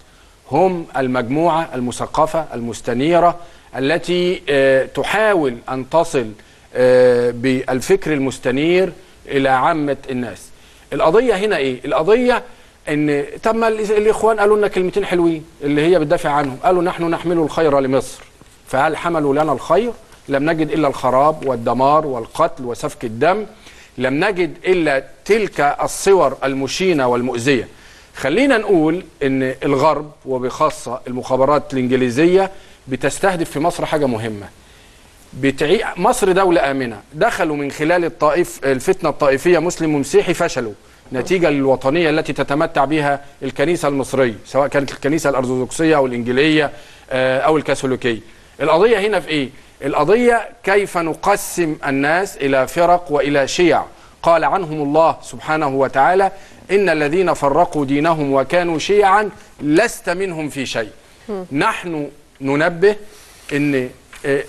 هم المجموعة المثقفة المستنيرة التي آه، تحاول أن تصل آه، بالفكر المستنير إلى عامة الناس القضية هنا إيه؟ القضية ان طب ما الإخوان قالوا لنا كلمتين حلوين اللي هي بتدافع عنهم. قالوا نحن نحمل الخير لمصر. فهل حملوا لنا الخير؟ لم نجد إلا الخراب والدمار والقتل وسفك الدم. لم نجد إلا تلك الصور المشينة والمؤذية. خلينا نقول إن الغرب وبخاصة المخابرات الإنجليزية بتستهدف في مصر حاجة مهمة. بتعي... مصر دولة آمنة. دخلوا من خلال الطائف الفتنة الطائفية مسلم ومسيحي فشلوا. نتيجة للوطنية التي تتمتع بها الكنيسة المصرية سواء كانت الكنيسة الأرثوذكسية أو الإنجيلية آه، أو الكاثوليكية. القضية هنا في إيه؟ القضية كيف نقسم الناس إلى فرق وإلى شيع؟ قال عنهم الله سبحانه وتعالى إن الذين فرقوا دينهم وكانوا شيعا لست منهم في شيء. نحن ننبه إن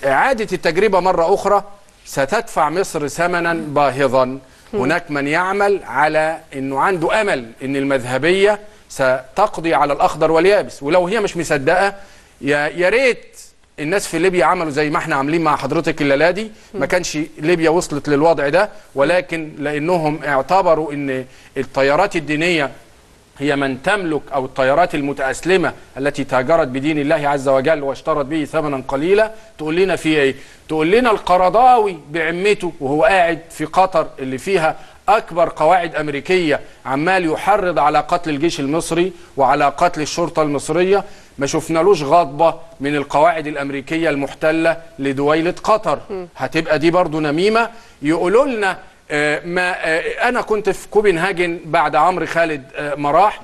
إعادة التجربة مرة أخرى ستدفع مصر ثمنا باهظا. هناك من يعمل على إنه عنده أمل إن المذهبية ستقضي على الأخضر واليابس. ولو هي مش مصدقة يا يا ريت الناس في ليبيا عملوا زي ما إحنا عاملين مع حضرتك الليلة دي. ما كانش ليبيا وصلت للوضع ده ولكن لأنهم اعتبروا إن التيارات الدينية هي من تملك أو التيارات المتأسلمة التي تاجرت بدين الله عز وجل واشترت به ثمنا قليلا تقول لنا في إيه؟ تقول لنا القرضاوي بعمته وهو قاعد في قطر اللي فيها أكبر قواعد أمريكية عمال يحرض على قتل الجيش المصري وعلى قتل الشرطة المصرية. ما شفنالوش غضبة من القواعد الأمريكية المحتلة لدويلة قطر. هتبقى دي برضو نميمة. يقولوا لنا ما آه، أنا كنت في كوبنهاجن بعد عمرو خالد آه، ما راح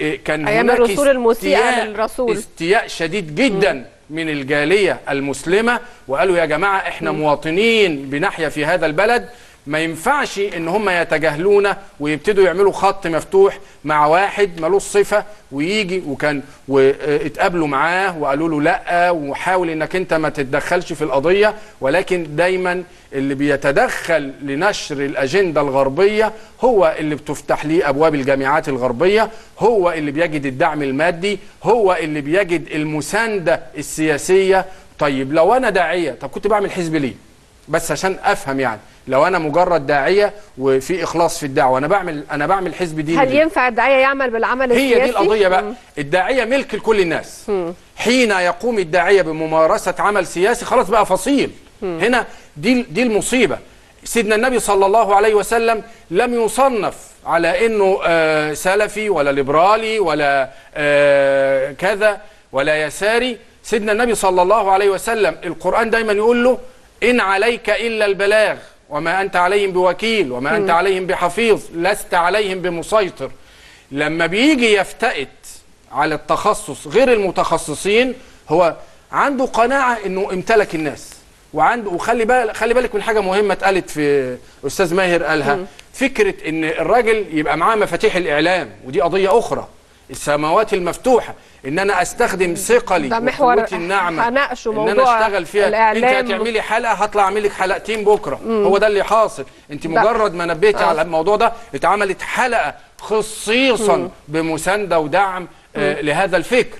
آه، كان أيام هناك الرسول المسيء استياء- للرسول. استياء شديد جدا من الجالية المسلمة وقالوا يا جماعة إحنا مواطنين بنحيا في هذا البلد. ما ينفعش إن هم يتجاهلونا ويبتدوا يعملوا خط مفتوح مع واحد ملوش صفة ويجي وكان واتقابلوا معاه وقالوا له لأ وحاول إنك أنت ما تتدخلش في القضية ولكن دايما اللي بيتدخل لنشر الأجندة الغربية هو اللي بتفتح ليه أبواب الجامعات الغربية هو اللي بيجد الدعم المادي هو اللي بيجد المساندة السياسية. طيب لو أنا داعية طب كنت بعمل حزب ليه؟ بس عشان افهم يعني. لو أنا مجرد داعية وفي إخلاص في الدعوة أنا بعمل أنا بعمل حزب ديني هل؟ ينفع الداعية يعمل بالعمل السياسي؟ هي دي القضية بقى. مم. الداعية ملك لكل الناس. حين يقوم الداعية بممارسة عمل سياسي خلاص بقى فصيل. هنا دي دي المصيبة. سيدنا النبي صلى الله عليه وسلم لم يصنف على إنه آه سلفي ولا ليبرالي ولا آه كذا ولا يساري. سيدنا النبي صلى الله عليه وسلم القرآن دايما يقول له إن عليك إلا البلاغ وما أنت عليهم بوكيل وما أنت عليهم بحفيظ لست عليهم بمسيطر. لما بيجي يفتئت على التخصص غير المتخصصين هو عنده قناعة إنه امتلك الناس. وعنده وخلي بالك خلي بالك من حاجة مهمة اتقالت في أستاذ ماهر قالها. فكرة إن الراجل يبقى معاه مفاتيح الإعلام ودي قضية أخرى. السماوات المفتوحة. ان أنا أستخدم ثقلي ده محور وقوتي الناعمة هناقشه ان أنا موضوع اشتغل فيها. الإعلام. انت هتعملي حلقة هطلع أعمل لك حلقتين بكرة. هو ده اللي حاصل. أنت مجرد ما نبهتي آه. على الموضوع ده اتعملت حلقة خصيصا بمساندة ودعم آه لهذا الفكر.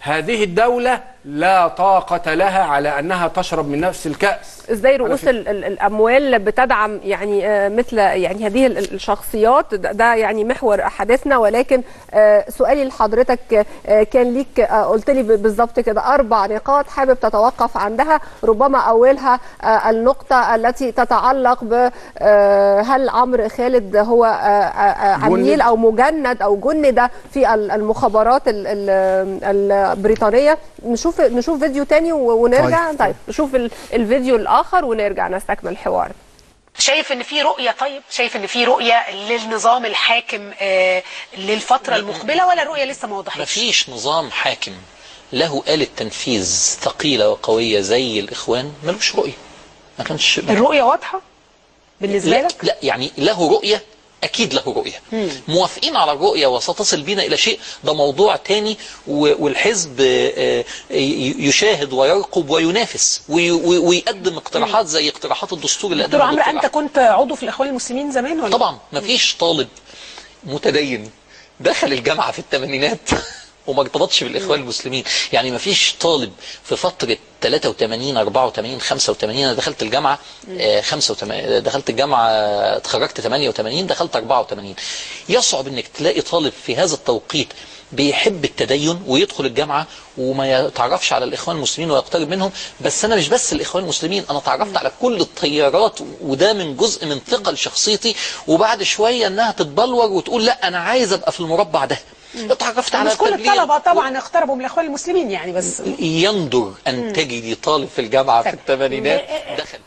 هذه الدولة لا طاقة لها على أنها تشرب من نفس الكأس على رؤوس فكرة. ال- ال- الأموال بتدعم يعني آه، مثل يعني هذه ال- ال- الشخصيات ده يعني محور حديثنا ولكن آه، سؤالي لحضرتك آه، كان ليك قلت لي بالظبط كده أربع نقاط حابب تتوقف عندها ربما أولها آه، النقطة التي تتعلق ب هل عمرو خالد هو عميل. أو مجند أو جند في ال- المخابرات ال- ال- البريطانية نشوف نشوف فيديو تاني ونرجع. طيب. طيب نشوف ال- الفيديو الآخر ونرجع نستكمل الحوار. شايف إن في رؤية؟ طيب شايف إن في رؤية للنظام الحاكم آه، للفترة المقبلة ولا الرؤية لسه ما وضحتش؟ مفيش نظام حاكم له آلة تنفيذ ثقيلة وقوية زي الإخوان ملوش رؤية. ما كانش الرؤية واضحة بالنسبة لا, لك؟ لا يعني له رؤية أكيد له رؤية. موافقين على الرؤية وستصل بنا إلى شيء. ده موضوع تاني والحزب آه، آه، يشاهد ويرقب وينافس وي- وي- ويقدم اقتراحات زي اقتراحات الدستور اللي دكتور عمرو أنت كنت عضو في الإخوان المسلمين زمان ولا؟ طبعا مفيش طالب متدين دخل الجامعة في الثمانينات. وما ارتبطش بالاخوان المسلمين. يعني مفيش طالب في فتره 83 84 85 أنا دخلت الجامعة آه، 85 دخلت الجامعة اتخرجت 88 دخلت 84 يصعب إنك تلاقي طالب في هذا التوقيت بيحب التدين ويدخل الجامعة وما يتعرفش على الإخوان المسلمين ويقترب منهم. بس أنا مش بس الإخوان المسلمين أنا تعرفت على كل التيارات وده من جزء من ثقل شخصيتي. وبعد شوية إنها تتبلور وتقول لا أنا عايز أبقى في المربع ده. اتعرفت على مش كل. الطلبة طبعا اقتربوا من الاخوان المسلمين يعني بس يندر أن تجدي طالب في الجامعة في الثمانينات دخل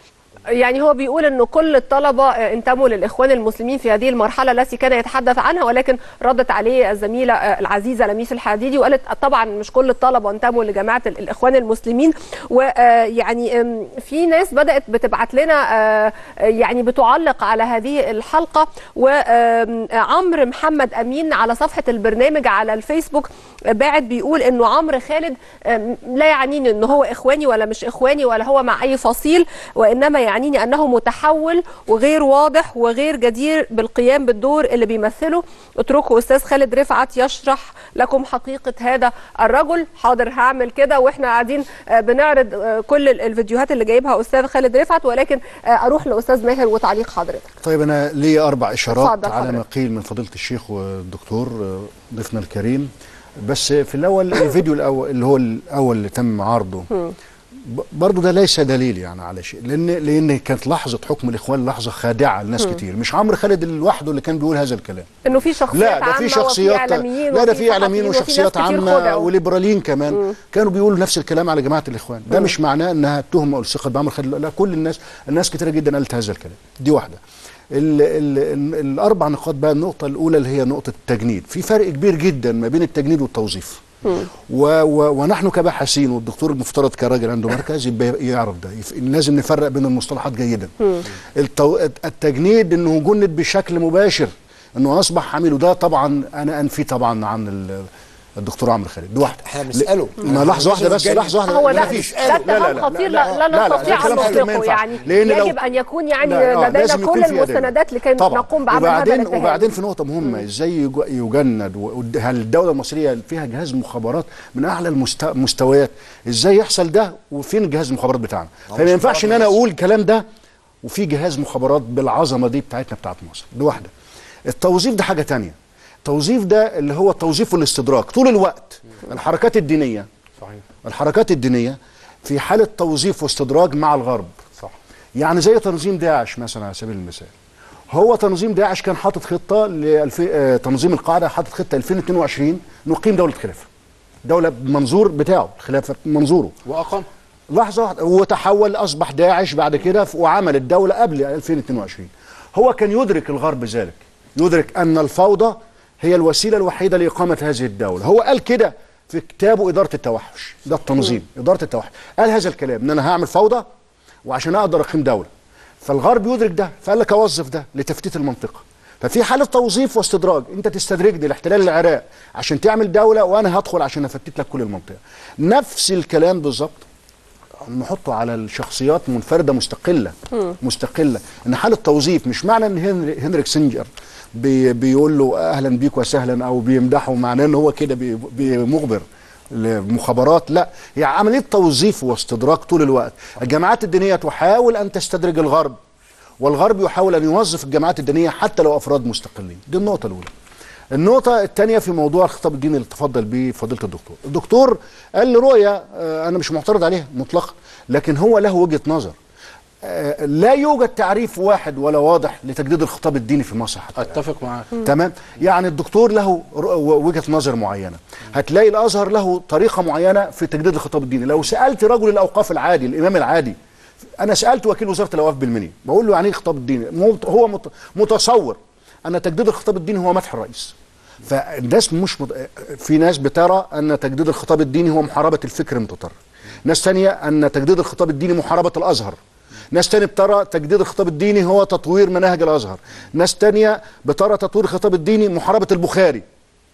يعني هو بيقول إنه كل الطلبة آه، انتموا للإخوان المسلمين في هذه المرحلة التي كان يتحدث عنها ولكن ردت عليه الزميلة آه، العزيزة لميس الحديدي وقالت طبعا مش كل الطلبة انتموا لجماعة ال- الإخوان المسلمين. ويعني في ناس بدأت بتبعت لنا آه، آه، يعني بتعلق على هذه الحلقة. وعمرو محمد أمين على صفحة البرنامج على الفيسبوك آه، باعت بيقول إنه عمرو خالد آه، لا يعنيني انه هو إخواني ولا مش إخواني ولا هو مع أي فصيل وإنما يعنيني أنه متحول وغير واضح وغير جدير بالقيام بالدور اللي بيمثله. اتركوا أستاذ خالد رفعت يشرح لكم حقيقة هذا الرجل. حاضر هعمل كده وإحنا قاعدين آه، بنعرض آه، كل ال- الفيديوهات اللي جايبها أستاذ خالد رفعت ولكن آه، أروح لأستاذ ماهر وتعليق حضرتك. طيب أنا لي أربع إشارات على ما. قيل من فضيلة الشيخ والدكتور ضيفنا الكريم. بس في الأول الفيديو الأول اللي هو الأول اللي تم عرضه برضه ده ليس دليل يعني على شيء لأن لأن كانت لحظة حكم الإخوان لحظة خادعة لناس كتير مش عمرو خالد لوحده اللي كان بيقول هذا الكلام. إنه في شخصيات لا ده في شخصيات لا ده في إعلاميين وشخصيات عامة. وليبراليين كمان كانوا بيقولوا نفس الكلام على جماعة الإخوان. ده مش معناه إنها تهمه أو الثقة بعمر خالد لا كل الناس الناس كتيرة جدا قالت هذا الكلام. دي واحدة. ال ال ال الأربع نقاط بقى النقطة الأولى اللي هي نقطة التجنيد. في فرق كبير جدا ما بين التجنيد والتوظيف. و و ونحن كباحثين والدكتور المفترض كراجل عنده مركز يبقى يعرف ده. لازم نفرق بين المصطلحات جيدا. التو... التجنيد إنه جند بشكل مباشر إنه أصبح عميل وده طبعا أنا أنفي طبعا عن ال- الدكتور عمرو خالد دي واحدة إحنا بنسأله. ما لحظه واحدة بس. لحظه واحدة هو لا ده فيش. ده اتهام خطير لا لا نستطيع ان نطلقه. يعني يجب ان يكون يعني لا، آه، لدينا كل. المستندات لكي نقوم بعمل هذا وبعدين وبعدين في نقطه مهمه إزاي يج- يجند هل الدولة المصريه فيها جهاز مخابرات من اعلى المست- المستويات إزاي يحصل ده وفين جهاز المخابرات بتاعنا فما ينفعش ان أنا أقول الكلام ده وفي جهاز مخابرات بالعظمه دي بتاعتنا بتاعت مصر دي واحدة التوظيف ده حاجة تانية التوظيف ده اللي هو توظيف والاستدراك طول الوقت الحركات الدينية صحيح. الحركات الدينية في حاله توظيف واستدراج مع الغرب. صح. يعني زي تنظيم داعش مثلا على سبيل المثال. هو تنظيم داعش كان حاطط خطة للف... آه، تنظيم القاعدة حاطط خطة 2022 نقيم دولة خلافة. دولة بمنظور بتاعه الخلافه بمنظوره وأقام. لحظة واحدة، وتحول أصبح داعش بعد كده وعمل الدولة قبل 2022 هو كان يدرك الغرب ذلك. يدرك أن الفوضى هي الوسيلة الوحيدة لإقامة هذه الدولة. هو قال كده في كتابه إدارة التوحش ده التنظيم إدارة التوحش. قال هذا الكلام إن أنا هعمل فوضى وعشان أقدر أقيم دولة. فالغرب يدرك ده فقال لك أوظف ده لتفتيت المنطقة. ففي حالة توظيف واستدراج أنت تستدرجني لاحتلال العراق عشان تعمل دولة وأنا هدخل عشان أفتت لك كل المنطقة. نفس الكلام بالظبط. نحطه على الشخصيات منفردة مستقلة مستقلة. إن حالة توظيف مش معنى إن هنري هنري كيسنجر بي بيقول له أهلا بيك وسهلا أو بيمدحه معناه إن هو كده بي- بي- مخبر لمخابرات لا هي عملية توظيف واستدراك طول الوقت الجماعات الدينية تحاول أن تستدرج الغرب والغرب يحاول أن يوظف الجماعات الدينية حتى لو أفراد مستقلين دي النقطة الأولى النقطة الثانية في موضوع الخطاب الديني اللي تفضل به فضيلة الدكتور. الدكتور قال لي رؤية آه، أنا مش معترض عليها مطلقا، لكن هو له وجهة نظر. لا يوجد تعريف واحد ولا واضح لتجديد الخطاب الديني في مصر حتى. أتفق معاك. تمام؟ يعني الدكتور له وجهة نظر معينة. هتلاقي الأزهر له طريقة معينة في تجديد الخطاب الديني. لو سألت رجل الأوقاف العادي الإمام العادي أنا سألت وكيل وزارة الأوقاف بالمنيا بقول له يعني إيه خطاب الديني؟ هو مت- متصور أن تجديد الخطاب الديني هو مدح الرئيس. فالناس مش مت... في ناس بترى أن تجديد الخطاب الديني هو محاربة الفكر المتطرف. ناس تانية أن تجديد الخطاب الديني محاربة الأزهر. ناس تانية بترى تجديد الخطاب الديني هو تطوير مناهج الأزهر. ناس تانية بترى تطوير الخطاب الديني محاربة البخاري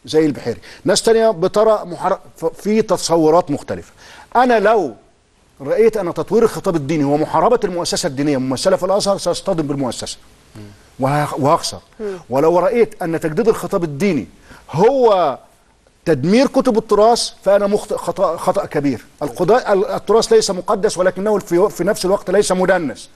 زي البحيري. ناس تانية بترى محار... ف- في تصورات مختلفة. أنا لو رأيت أن تطوير الخطاب الديني هو محاربة المؤسسة الدينية ممثله في الأزهر سأصطدم بالمؤسسة. وه- وهخسر. ولو رأيت أن تجديد الخطاب الديني هو تدمير كتب التراث فأنا مخطئ خطأ, خطأ كبير. التراث ليس مقدس ولكنه في, في نفس الوقت ليس مدنس.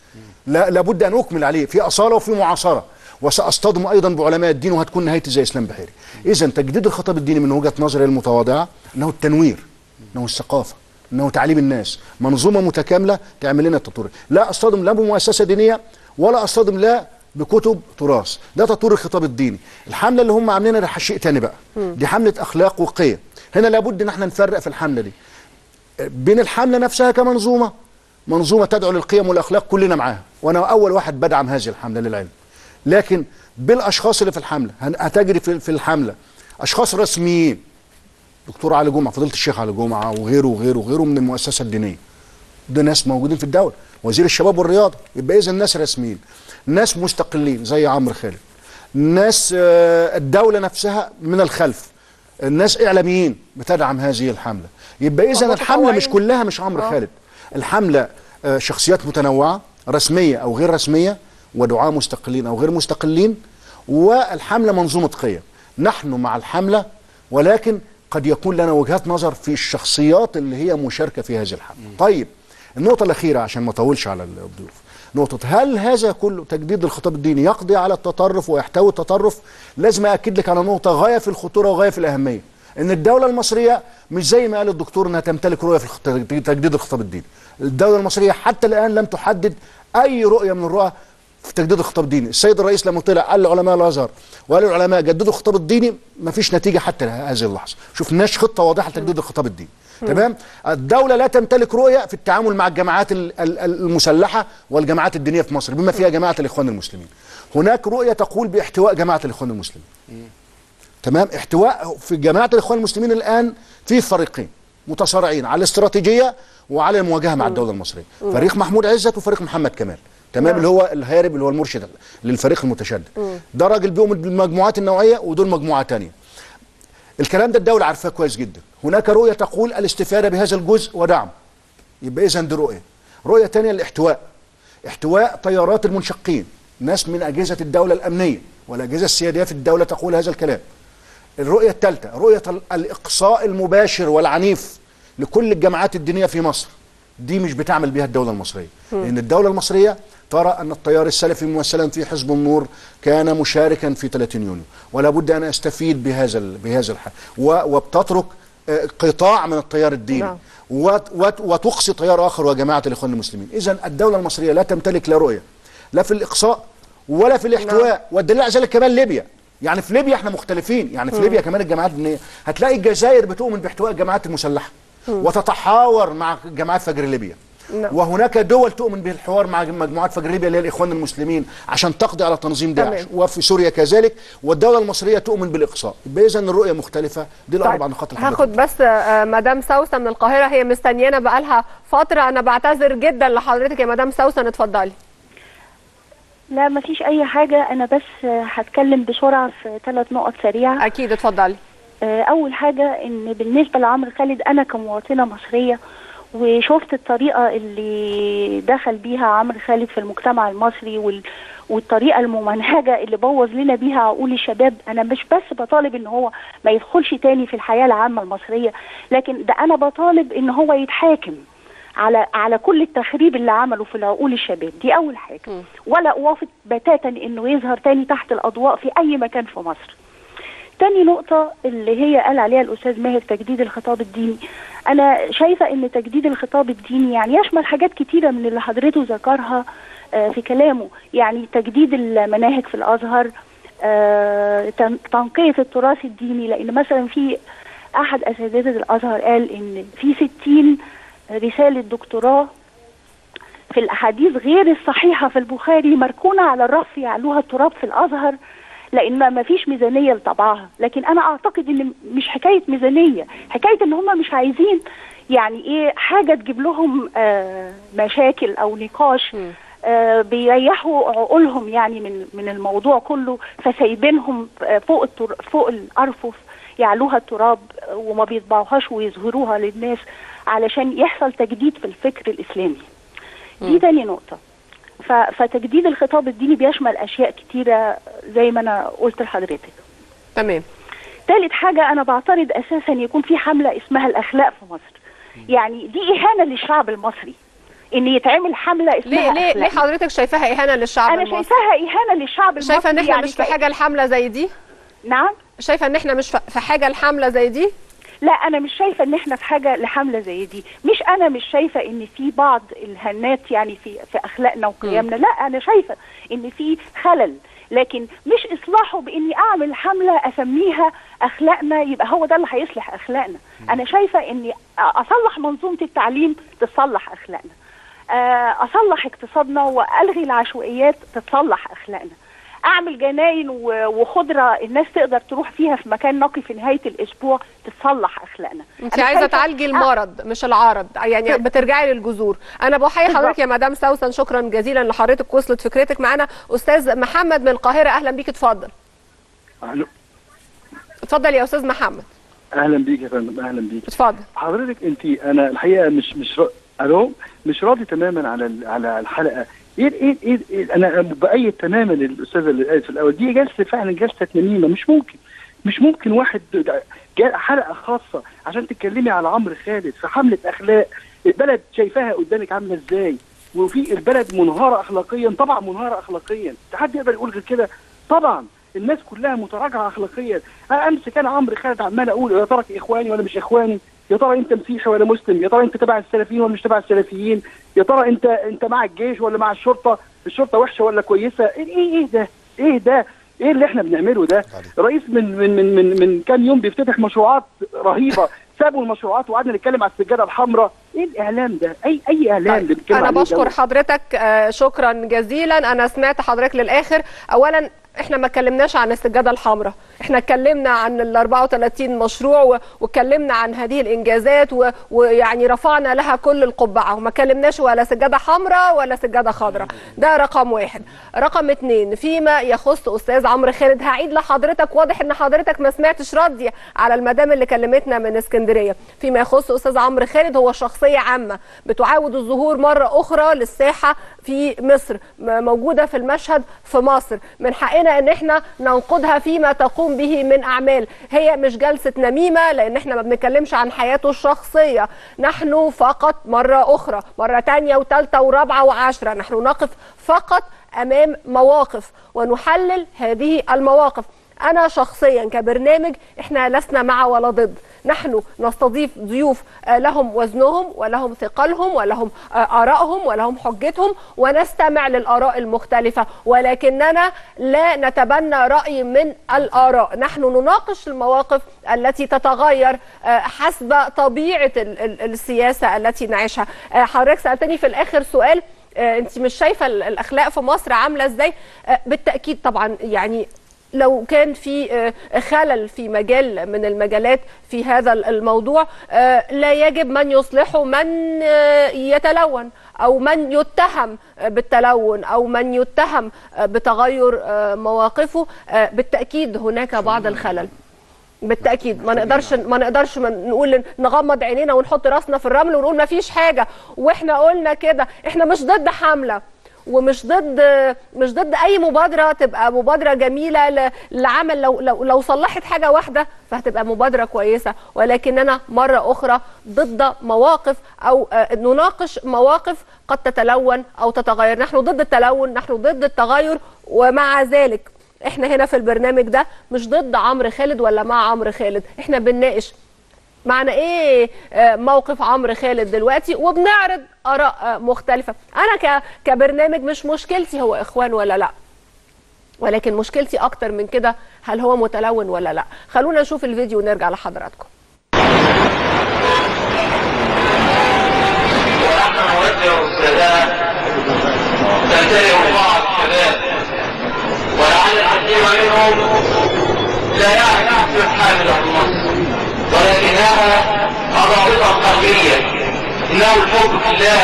لا لابد أن أكمل عليه في أصالة وفي معاصرة. وسأصطدم أيضا بعلماء الدين وهتكون نهايتي زي إسلام بحيري. اذا تجديد الخطاب الديني من وجهة نظري المتواضعة إنه التنوير إنه الثقافة إنه تعليم الناس. منظومة متكاملة تعمل لنا التطوير. لا أصطدم لا بمؤسسة دينية ولا أصطدم لا بكتب تراث. ده تطوير الخطاب الديني. الحملة اللي هم عاملينها ده شيء تاني بقى. دي حملة أخلاق وقيه هنا لابد إن إحنا نفرق في الحملة دي. بين الحملة نفسها كمنظومة منظومة تدعو للقيم والأخلاق كلنا معاها. وأنا أول واحد بدعم هذه الحملة للعلم. لكن بالأشخاص اللي في الحملة هتجري في في الحملة. أشخاص رسميين. دكتور علي جمعة فضيله الشيخ علي جمعة وغيره وغيره وغيره من المؤسسة الدينية. ده ناس موجودين في الدولة. وزير الشباب والرياضة. يبقى اذا ناس رسميين. ناس مستقلين زي عمرو خالد ناس آه، الدولة نفسها من الخلف الناس إعلاميين بتدعم هذه الحملة. يبقى اذا الحملة مش كلها مش عمرو آه. خالد. الحملة آه، شخصيات متنوعة رسمية أو غير رسمية ودعاة مستقلين أو غير مستقلين والحملة منظومة قيم. نحن مع الحملة ولكن قد يكون لنا وجهات نظر في الشخصيات اللي هي مشاركة في هذه الحملة. طيب النقطة الأخيرة عشان ما أطولش على الضيوف نقطة. هل هذا كله تجديد الخطاب الديني يقضي على التطرف ويحتوي التطرف؟ لازم أكد لك على نقطة غاية في الخطورة وغاية في الأهمية. إن الدولة المصرية مش زي ما قال الدكتور إنها تمتلك رؤية في تجديد الخطاب الديني. الدولة المصرية حتى الآن لم تحدد أي رؤية من الرؤى في تجديد الخطاب الديني. السيد الرئيس لما طلع قال لعلماء الأزهر وقال للعلماء جددوا الخطاب الديني ما فيش نتيجة حتى هذه اللحظة. شفناش خطة واضحة لتجديد الخطاب الديني. تمام؟ الدولة لا تمتلك رؤية في التعامل مع الجماعات ال- ال- المسلحة والجماعات الدينية في مصر بما فيها جماعة الإخوان المسلمين. هناك رؤية تقول باحتواء جماعة الإخوان المسلمين. تمام؟ احتواء في جماعة الإخوان المسلمين الآن في فريقين متصارعين على الاستراتيجية وعلى المواجهة مع الدولة المصرية. فريق محمود عزت وفريق محمد كمال. تمام؟ اللي هو الهارب اللي هو المرشد للفريق المتشدد. ده راجل بيؤمن بالمجموعات النوعية ودول مجموعة تانية. الكلام ده الدولة عارفاه كويس جدا. هناك رؤية تقول الاستفادة بهذا الجزء ودعم. يبقى اذا دي رؤية. رؤية تانية الاحتواء. احتواء طيارات المنشقين. ناس من أجهزة الدولة الأمنية والأجهزة السيادية في الدولة تقول هذا الكلام. الرؤية الثالثة رؤية ال- الإقصاء المباشر والعنيف لكل الجماعات الدينية في مصر. دي مش بتعمل بيها الدولة المصرية. لأن الدولة المصرية ترى أن التيار السلفي ممثلا في حزب النور كان مشاركا في 30 يونيو. ولا بد أن أستفيد بهذا بهذا الحال و- وبتترك قطاع من التيار الديني. نعم. وت- وت- وتقصي تيار آخر وجماعة الإخوان المسلمين. إذا الدولة المصرية لا تمتلك لا رؤية لا في الإقصاء ولا في الاحتواء. والدليل على ذلك كمان ليبيا. يعني في ليبيا إحنا مختلفين. يعني في ليبيا كمان الجماعات الدينية. هتلاقي الجزائر بتؤمن باحتواء الجماعات المسلحة. وتتحاور مع جماعات فجر ليبيا. نعم. وهناك دول تؤمن بالحوار مع مجموعات فجر ليبيا اللي هي الإخوان المسلمين عشان تقضي على تنظيم داعش. تمام. وفي سوريا كذلك. والدولة المصرية تؤمن بالإقصاء. اذا الرؤية مختلفة. دي الأربع طيب، نقاط هاخد بس آه، مدام سوسن من القاهرة. هي مستنيانا بقالها فترة. أنا بعتذر جدا لحضرتك يا مدام سوسن اتفضلي. لا ما فيش أي حاجة. أنا بس هتكلم بسرعة في ثلاث نقط سريعة. أكيد. اتفضلي. آه، أول حاجة إن بالنسبة لعمرو خالد أنا كمواطنة مصرية وشفت الطريقة اللي دخل بيها عمرو خالد في المجتمع المصري وال... والطريقة الممنهجة اللي بوظ لنا بيها عقول الشباب. أنا مش بس بطالب إن هو ما يدخلش تاني في الحياة العامة المصرية لكن ده أنا بطالب إن هو يتحاكم على على كل التخريب اللي عمله في العقول الشباب. دي أول حاجة. ولا أوافق بتاتا إنه يظهر تاني تحت الأضواء في أي مكان في مصر. تاني نقطة اللي هي قال عليها الأستاذ ماهر تجديد الخطاب الديني. أنا شايفة إن تجديد الخطاب الديني يعني يشمل حاجات كتيرة من اللي حضرته ذكرها آه، في كلامه. يعني تجديد المناهج في الأزهر آه، تن- تنقية التراث الديني. لأن مثلا في أحد أساتذة الأزهر قال إن في ستين رسالة دكتوراه في الأحاديث غير الصحيحة في البخاري مركونة على الرف يعلوها التراب في الأزهر. لأن ما فيش ميزانية لطبعها. لكن أنا أعتقد إن مش حكاية ميزانية. حكاية إن هم مش عايزين يعني إيه حاجة تجيب لهم آه مشاكل أو نقاش آه بيريحوا عقولهم يعني من من الموضوع كله فسايبينهم آه فوق التر فوق الأرفف يعلوها التراب آه، وما بيطبعوهاش ويظهروها للناس علشان يحصل تجديد في الفكر الإسلامي. دي تاني نقطة. فتجديد الخطاب الديني بيشمل أشياء كتيرة زي ما أنا قلت لحضرتك. تمام. تالت حاجة أنا بعترض أساسا يكون في حملة اسمها الأخلاق في مصر. يعني دي إهانة للشعب المصري إن يتعمل حملة اسمها ليه ليه ليه. حضرتك شايفاها إهانة للشعب أنا المصري؟ شايفاها إهانة للشعب المصري شايفة إن إحنا يعني مش في حاجة لحملة زي دي؟ نعم. شايفة إن إحنا مش في في حاجة لحملة زي دي؟ لا أنا مش شايفة إن إحنا في حاجة لحملة زي دي. مش أنا مش شايفة إن في بعض الهنات يعني في في أخلاقنا وقيمنا. لا أنا شايفة إن في خلل. لكن مش إصلاحه بإني أعمل حملة أسميها أخلاقنا يبقى هو ده اللي هيصلح أخلاقنا. أنا شايفة إني أصلح منظومة التعليم تصلح أخلاقنا. آه، أصلح اقتصادنا وألغي العشوائيات تتصلح أخلاقنا. أعمل جناين وخضرة الناس تقدر تروح فيها في مكان نقي في نهاية الأسبوع تصلح أخلاقنا. انت عايزة تعالجي المرض مش العرض. يعني بترجعي للجذور. أنا بحيي. حضرتك يا مدام سوسن شكرا جزيلا لحضرتك وصلت فكرتك معانا. أستاذ محمد من القاهرة أهلا بيك اتفضل. أهلا. اتفضل يا أستاذ محمد. أهلا بيك يا فندم أهلا بيك. اتفضل. حضرتك انت أنا الحقيقة مش مش. ألو؟ مش راضي تماما على على الحلقة. إيه إيه إيه, إيه أنا بايد تماما الأستاذة اللي قالت في الأول دي جلسة فعلا جلسة نميمه مش ممكن مش ممكن واحد حلقة خاصة عشان تتكلمي على عمرو خالد في حملة أخلاق البلد شايفاها قدامك عاملة إزاي؟ وفي البلد منهارة اخلاقيا طبعا منهارة اخلاقيا حد يقدر يقول غير كده؟ طبعا الناس كلها متراجعة اخلاقيا. أمس كان عمرو خالد عمال أقول يا ترى إخواني ولا مش إخواني؟ يا ترى انت مسيحي ولا مسلم؟ يا ترى انت تبع السلفيين ولا مش تبع السلفيين؟ يا ترى انت انت مع الجيش ولا مع الشرطة؟ الشرطة وحشة ولا كويسة؟ إيه إيه إيه ده؟ إيه ده؟ إيه اللي إحنا بنعمله ده؟ رئيس من من من من, من كام يوم بيفتتح مشروعات رهيبة. سابوا المشروعات وقعدنا نتكلم على السجادة الحمراء. إيه الإعلام ده؟ أي أي إعلام بيتكلم أنا بشكر؟ حضرتك آه، شكرا جزيلا. أنا سمعت حضرتك للآخر. اولا إحنا ما اتكلمناش عن السجادة الحمراء. إحنا اتكلمنا عن ال 34 مشروع واتكلمنا عن هذه الإنجازات ويعني رفعنا لها كل القبعة. وما اتكلمناش ولا سجادة حمراء ولا سجادة خضراء. ده رقم واحد. رقم اتنين فيما يخص أستاذ عمرو خالد هعيد لحضرتك. واضح إن حضرتك ما سمعتش ردي على المدام اللي كلمتنا من اسكندرية. فيما يخص أستاذ عمرو خالد هو شخصية عامة. بتعاود الظهور مرة أخرى للساحة في مصر موجودة في المشهد في مصر. من حقنا إن إحنا ننقدها فيما تقوم به من أعمال. هي مش جلسة نميمة لأن إحنا ما بنتكلمش عن حياته الشخصية. نحن فقط مرة أخرى مرة تانية وثالثه ورابعة وعشرة. نحن نقف فقط أمام مواقف ونحلل هذه المواقف. أنا شخصيا كبرنامج إحنا لسنا مع ولا ضد. نحن نستضيف ضيوف آه، لهم وزنهم ولهم ثقلهم ولهم آه، آرائهم ولهم حجتهم ونستمع للآراء المختلفة ولكننا لا نتبنى رأي من الآراء. نحن نناقش المواقف التي تتغير آه، حسب طبيعة ال- ال- السياسة التي نعيشها. حضرتك سألتني في الآخر سؤال انت مش شايفة ال- الأخلاق في مصر عاملة إزاي؟ بالتأكيد طبعا يعني لو كان في آه، خلل في مجال من المجالات في هذا الموضوع آه، لا يجب من يصلحه من آه، يتلون أو من يتهم بالتلون أو من يتهم بتغير مواقفه. بالتأكيد هناك بعض الخلل. بالتأكيد. ما نقدرش ما نقدرش نقول نغمض عينينا ونحط راسنا في الرمل ونقول ما فيش حاجة. وإحنا قلنا كده. إحنا مش ضد حملة. ومش ضد مش ضد أي مبادرة تبقى مبادرة جميلة ل- لعمل. لو لو لو صلحت حاجة واحدة فهتبقى مبادرة كويسة. ولكننا مرة أخرى ضد مواقف أو آه، نناقش مواقف قد تتلون أو تتغير. نحن ضد التلون نحن ضد التغير. ومع ذلك إحنا هنا في البرنامج ده مش ضد عمرو خالد ولا مع عمرو خالد. إحنا بنناقش معنى إيه؟ آه، موقف عمرو خالد دلوقتي وبنعرض آراء آه، مختلفة. أنا كبرنامج مش مشكلتي هو إخوان ولا لأ ولكن مشكلتي أكتر من كده هل هو متلون ولا لأ. خلونا نشوف الفيديو ونرجع لحضراتكم. تنتهي بعض الشباب ولعل الكثير منهم لا يعرف الحامل في مصر ولكنها الرابطه القلبيه إنه الحب في الله.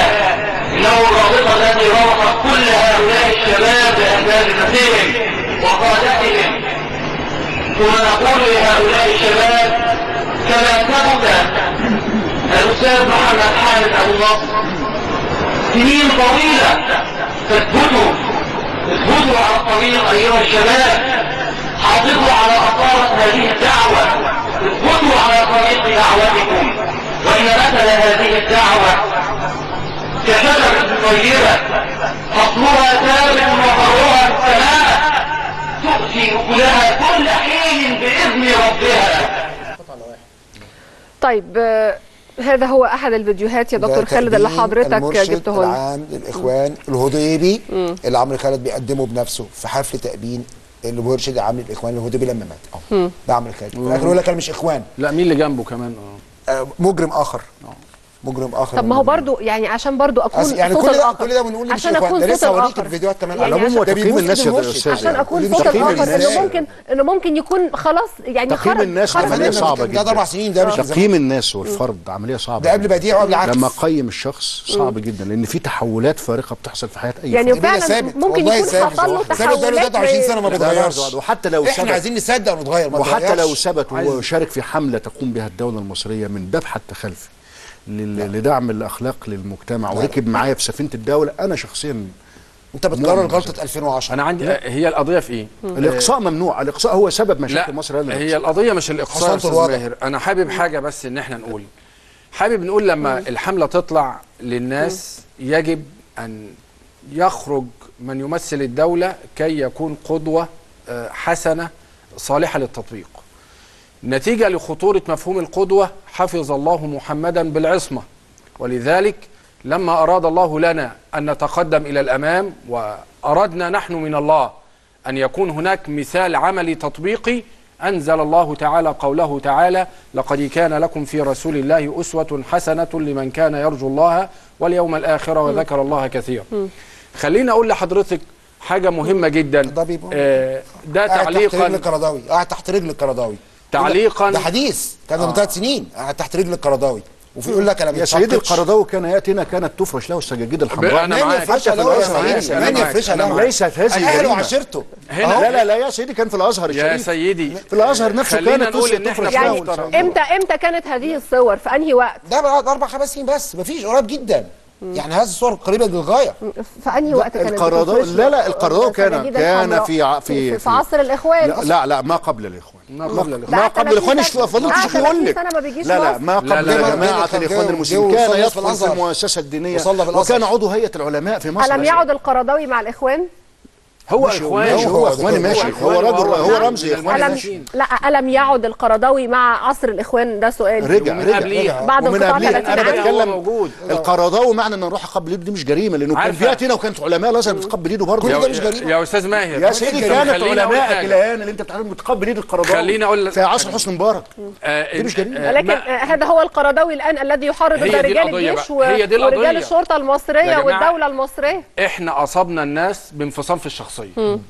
إنه الرابطة التي ربطت كل هؤلاء الشباب باساتذتهم وقادتهم. ثم نقول لهؤلاء الشباب كما ثبت الأستاذ محمد حامد أبو نصر سنين طويلة تثبتوا اثبتوا على الطريق أيها الشباب حافظوا على أصالة هذه الدعوة. اثبتوا على طريق دعوتكم. وإن مثل هذه الدعوة كشجرة طيبة أصلها ثابت وفرعها السماء تؤتي أكلها كل حين بإذن ربها. طيب آه، هذا هو أحد الفيديوهات يا دكتور خالد اللي حضرتك جبته لنا. العام للإخوان الهضيبي اللي عمرو خالد بيقدمه بنفسه في حفل تأبين المرشد العام للاخوان الهضيبي لما مات. آه مم. ده عمرو خالد في الآخر يقول لك أنا مش إخوان. لا مين اللي جنبه كمان؟ أه. آه، مجرم آخر. مجرم آخر طب ما هو برضو يعني عشان برضو أكون يعني كل ده. كل ده بنقول مش عشان أكون ده صوت الآخر. الفيديوهات كمان يعني على العموم تقييم الناس يا. أستاذ عشان. أكون صوت تقييم الآخر الناس- إنه ممكن إنه ممكن يكون خلاص يعني تقييم خرج الناس خرج عملية. صعبة ده جدا أربع سنين ده مش تقييم الناس والفرد عملية صعبة ده قبل. بديع وقبل عكس لما أقيم الشخص صعب جدا لأن في تحولات فارقة بتحصل في حياة أي يعني. فعلا. ممكن يكون. حصل له تحولات 23 سنة ما بيتغيرش وحتى لو إحنا عايزين نصدق ونتغير وحتى لو. ثبت وشارك في حملة تقوم بها الدولة المصرية من باب حتى خلفي لدعم الأخلاق للمجتمع وركب معايا في سفينة الدولة. أنا شخصيا أنت بتكرر مؤمن غلطة 2010 أنا عندي هي القضية في إيه؟ الإقصاء ممنوع. الإقصاء هو سبب مشاكل لا مصر هذا هي القضية مش الإقصاء. ماهر. أنا حابب حاجة بس إن إحنا نقول. حابب نقول لما الحملة تطلع للناس يجب أن يخرج من يمثل الدولة كي يكون قدوة آه، حسنة صالحة للتطبيق. نتيجة لخطورة مفهوم القدوة حفظ الله محمدا بالعصمة. ولذلك لما أراد الله لنا أن نتقدم إلى الأمام وأردنا نحن من الله أن يكون هناك مثال عملي تطبيقي أنزل الله تعالى قوله تعالى لقد كان لكم في رسول الله أسوة حسنة لمن كان يرجو الله واليوم الآخر وذكر الله كثيرا. خليني أقول لحضرتك حاجة مهمة جدا. ده بيبقى- آه، ده قاعد تحت رجل تعليقا قاعد تحت رجل القرضاوي. تعليقا ده حديث كان من ثلاث سنين قاعد تحت رجل القرضاوي وفي يقول لك أنا يا سيدي. القرضاوي كان ياتي هنا كانت تفرش له السجاجيد الحمراء من معاك. يفرشها حتى في له يا الأزهر يا سيدي سيدي. من. يفرشها له. ليست هذه أهله. وعشيرته هنا لا لا لا يا سيدي كان في الأزهر يا الشريف سيدي في الأزهر نفسه كانت تفرش يعني له محترم. إمتى إمتى كانت هذه الصور في أنهي وقت ده بعد أربع خمس سنين بس مفيش قريب جدا يعني هذه الصور قريبة للغاية في أنهي وقت كانت القرضاوي بتفرش لا لا القرضاوي كان كان؟ في ع- في, في في عصر الإخوان لا لا, لا ما قبل الإخوان ما قبل الإخوان. ما قبل 30 الإخوان. فضلت يقول 30 لك لا لا. ما قبل. جماعة الإخوان المسلمين كان يدخل في. المؤسسة الدينية. وكان عضو هيئة العلماء في مصر ألم يعد القرضاوي مع الإخوان هو ماشي، اخوان ماشي، هو إخواني ماشي هو رجل هو رمزي إخواني ألم ماشي لا ألم يعد القرضاوي مع عصر الإخوان ده سؤال رجع ومن رجع قبليه. بعد ومن قبليه 30 أنا عام. بتكلم هو موجود. القرضاوي معنى إن نروح قبل إيده دي مش جريمة لأنه كان. بياتي هنا وكانت علماء الازهر بتقبل إيده برضه ده مش يا, جريمة. يا أستاذ ماهر يا سيدي كانت علماء. الان اللي أنت بتعلم بتقبل ايد القرضاوي خليني أقول- في عصر حسني مبارك آه دي مش. آه، لكن ما- آه، هذا هو القرضاوي الآن الذي دي رجال الجيش. ورجال المصرية جماعة. والدولة المصرية إحنا اصبنا الناس بانفصام في الشخصية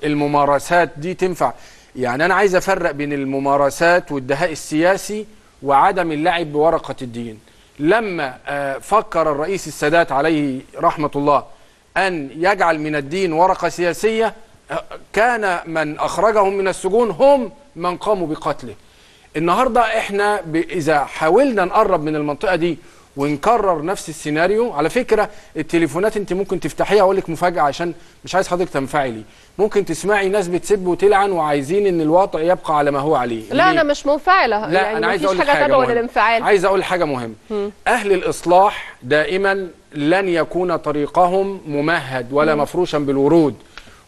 الممارسات دي تنفع. يعني أنا عايز أفرق بين الممارسات والدهاء السياسي وعدم اللعب بورقة الدين. لما آه، فكر الرئيس السادات عليه رحمة الله أن يجعل من الدين ورقة سياسية آه، كان من أخرجهم من السجون هم من قاموا بقتله. النهارده إحنا. إذا حاولنا نقرب من المنطقة دي ونكرر نفس السيناريو. على فكرة التليفونات انت ممكن تفتحيها أقول لك مفاجأة عشان مش عايز حضرتك تنفعلي ممكن تسمعي ناس بتسب وتلعن وعايزين إن الوضع يبقى على ما هو عليه. لا ليه؟ أنا مش منفعلة. لا يعني أنا عايز أقول حاجة تدعو مهمة. للانفعال. عايز أقول حاجة مهمة. أهل الإصلاح دائما لن يكون طريقهم ممهد ولا مفروشا بالورود.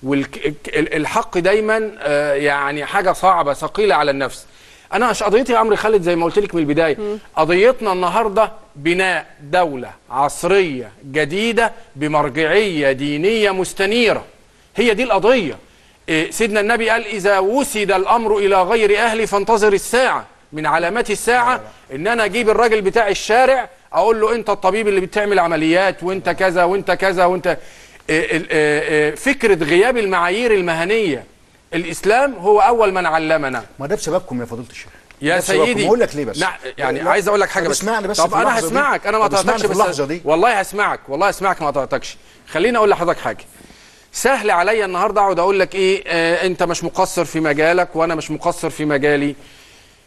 والحق دايما آه، يعني حاجة صعبة ثقيلة على النفس. أنا مش قضيتي يا عمرو خالد زي ما قلت لك من البداية. قضيتنا النهارده بناء دولة عصرية جديدة بمرجعية دينية مستنيرة. هي دي القضية. إيه، سيدنا النبي قال إذا وسد الأمر إلى غير أهلي فانتظر الساعة. من علامات الساعة إن أنا أجيب الراجل بتاع الشارع أقول له أنت الطبيب اللي بتعمل عمليات وأنت كذا وأنت كذا وأنت. إيه، إيه، فكرة غياب المعايير المهنية. الإسلام هو أول من علمنا. ما ده بسببكم يا فضيلة الشيخ. يا. سيدي. أقول لك ليه بس؟ يعني لا، عايز أقول لك حاجة بس. اسمعني بس طب أنا. هسمعك أنا ما قطعتكش في بس اللحظة دي. والله هسمعك والله هسمعك ما قطعتكش خليني أقول لحضرتك حاجة. سهل عليا النهارده أقعد أقول لك إيه آه أنت مش مقصر في مجالك وأنا مش مقصر في مجالي.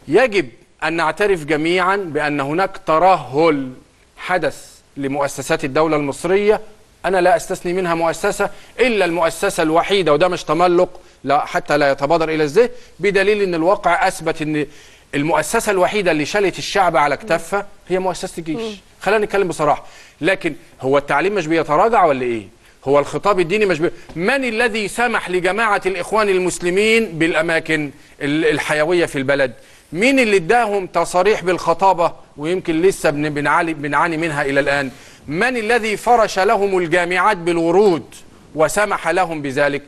يجب أن نعترف جميعا بأن هناك ترهل حدث لمؤسسات الدولة المصرية. أنا لا أستثني منها مؤسسة إلا المؤسسة الوحيدة وده مش تملق لا حتى لا يتبادر إلى الذهن بدليل إن الواقع أثبت إن المؤسسة الوحيدة اللي شالت الشعب على كتافها هي مؤسسة الجيش. خلينا نتكلم بصراحة. لكن هو التعليم مش بيتراجع ولا إيه؟ هو الخطاب الديني مش بي... من الذي سمح لجماعة الإخوان المسلمين بالأماكن ال- الحيوية في البلد؟ مين اللي اداهم تصاريح بالخطابة؟ ويمكن لسه بن- بنعاني بنعاني منها إلى الآن. من الذي فرش لهم الجامعات بالورود وسمح لهم بذلك؟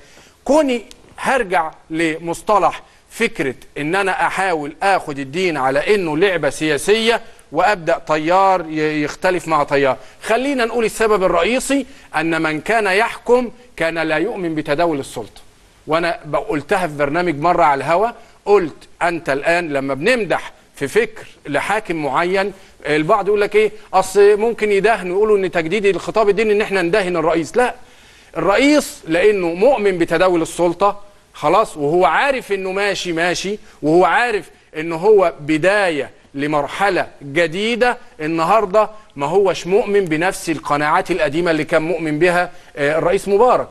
كوني هرجع لمصطلح فكرة إن أنا أحاول اخد الدين على إنه لعبة سياسية وأبدأ طيار يختلف مع طيار. خلينا نقول السبب الرئيسي أن من كان يحكم كان لا يؤمن بتداول السلطة. وأنا قلتها في برنامج مرة على الهوا قلت أنت الآن لما بنمدح في فكر لحاكم معين البعض يقول لك إيه؟ أصل ممكن يدهنوا يقولوا إن تجديد الخطاب الديني إن إحنا ندهن الرئيس. لا الرئيس لأنه مؤمن بتداول السلطة خلاص وهو عارف إنه ماشي ماشي وهو عارف انه هو بداية لمرحلة جديدة. النهارده ما هوش مؤمن بنفس القناعات القديمة اللي كان مؤمن بها آه، الرئيس مبارك.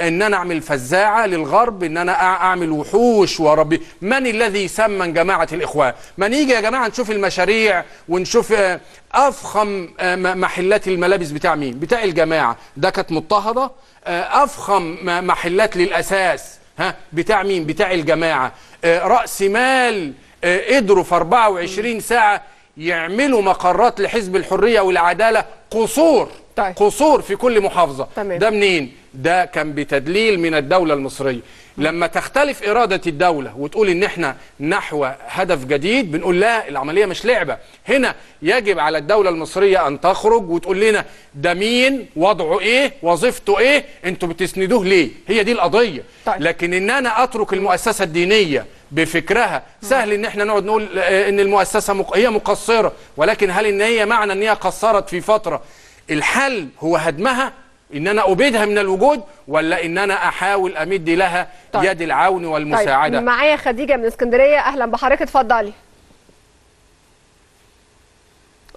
إن أنا أعمل فزاعة للغرب إن أنا أعمل وحوش وربي من الذي سمن جماعة الإخوان؟ ما نيجي يا جماعة نشوف المشاريع ونشوف آه، أفخم آه، محلات الملابس بتاع مين؟ بتاع الجماعة. ده كانت مضطهدة. أفخم محلات للأساس. ها بتاع مين؟ بتاع الجماعة. آه، رأس مال آه، قدروا في 24 ساعة يعملوا مقرات لحزب الحرية والعدالة. قصور طيب. قصور في كل محافظة. تمام. ده منين؟ ده كان بتدليل من الدولة المصرية. لما تختلف إرادة الدولة وتقول إن إحنا نحو هدف جديد بنقول لا العملية مش لعبة. هنا يجب على الدولة المصرية أن تخرج وتقول لنا ده مين وضعه إيه وظيفته إيه أنتوا بتسندوه ليه؟ هي دي القضية. طيب. لكن إن أنا أترك المؤسسة الدينية بفكرها سهل إن إحنا نقعد نقول آه، إن المؤسسة مق... هي مقصرة. ولكن هل إن هي معنى إن هي قصرت في فترة؟ الحل هو هدمها إن أنا أبيدها من الوجود ولا إن أنا أحاول أمد لها طيب. يد العون والمساعدة طيب معايا خديجة من اسكندرية أهلا بحضرتك اتفضلي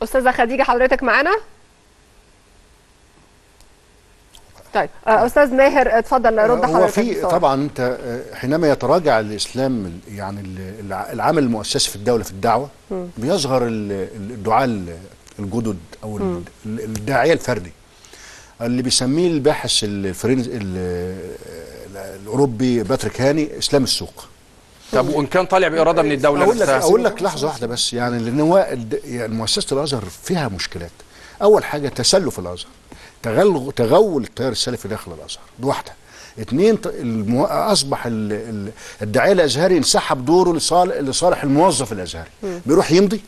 أستاذة خديجة حضرتك معانا طيب آه، أستاذ ماهر اتفضل رد هو حضرتك في بسرعة. طبعا أنت آه، حينما يتراجع الإسلام ال- يعني ال- الع- العمل المؤسسي في الدولة في الدعوة مم. بيظهر ال- ال- الدعاء ال- الجدد أو الداعية الفردي اللي بيسميه الباحث الفرنس ال- الأوروبي باتريك هاني إسلام السوق. طب وإن كان طالع بإرادة من الدولة أقول لك أقول لك لحظة واحدة بس يعني لأن هو يعني مؤسسة الأزهر فيها مشكلات. أول حاجة تسلف الأزهر. تغلغ تغول التيار السلفي داخل الأزهر. دي واحدة. اثنين المو... أصبح ال... ال... الداعية الأزهري انسحب دوره لصالح لصالح الموظف الأزهري. بيروح يمضي.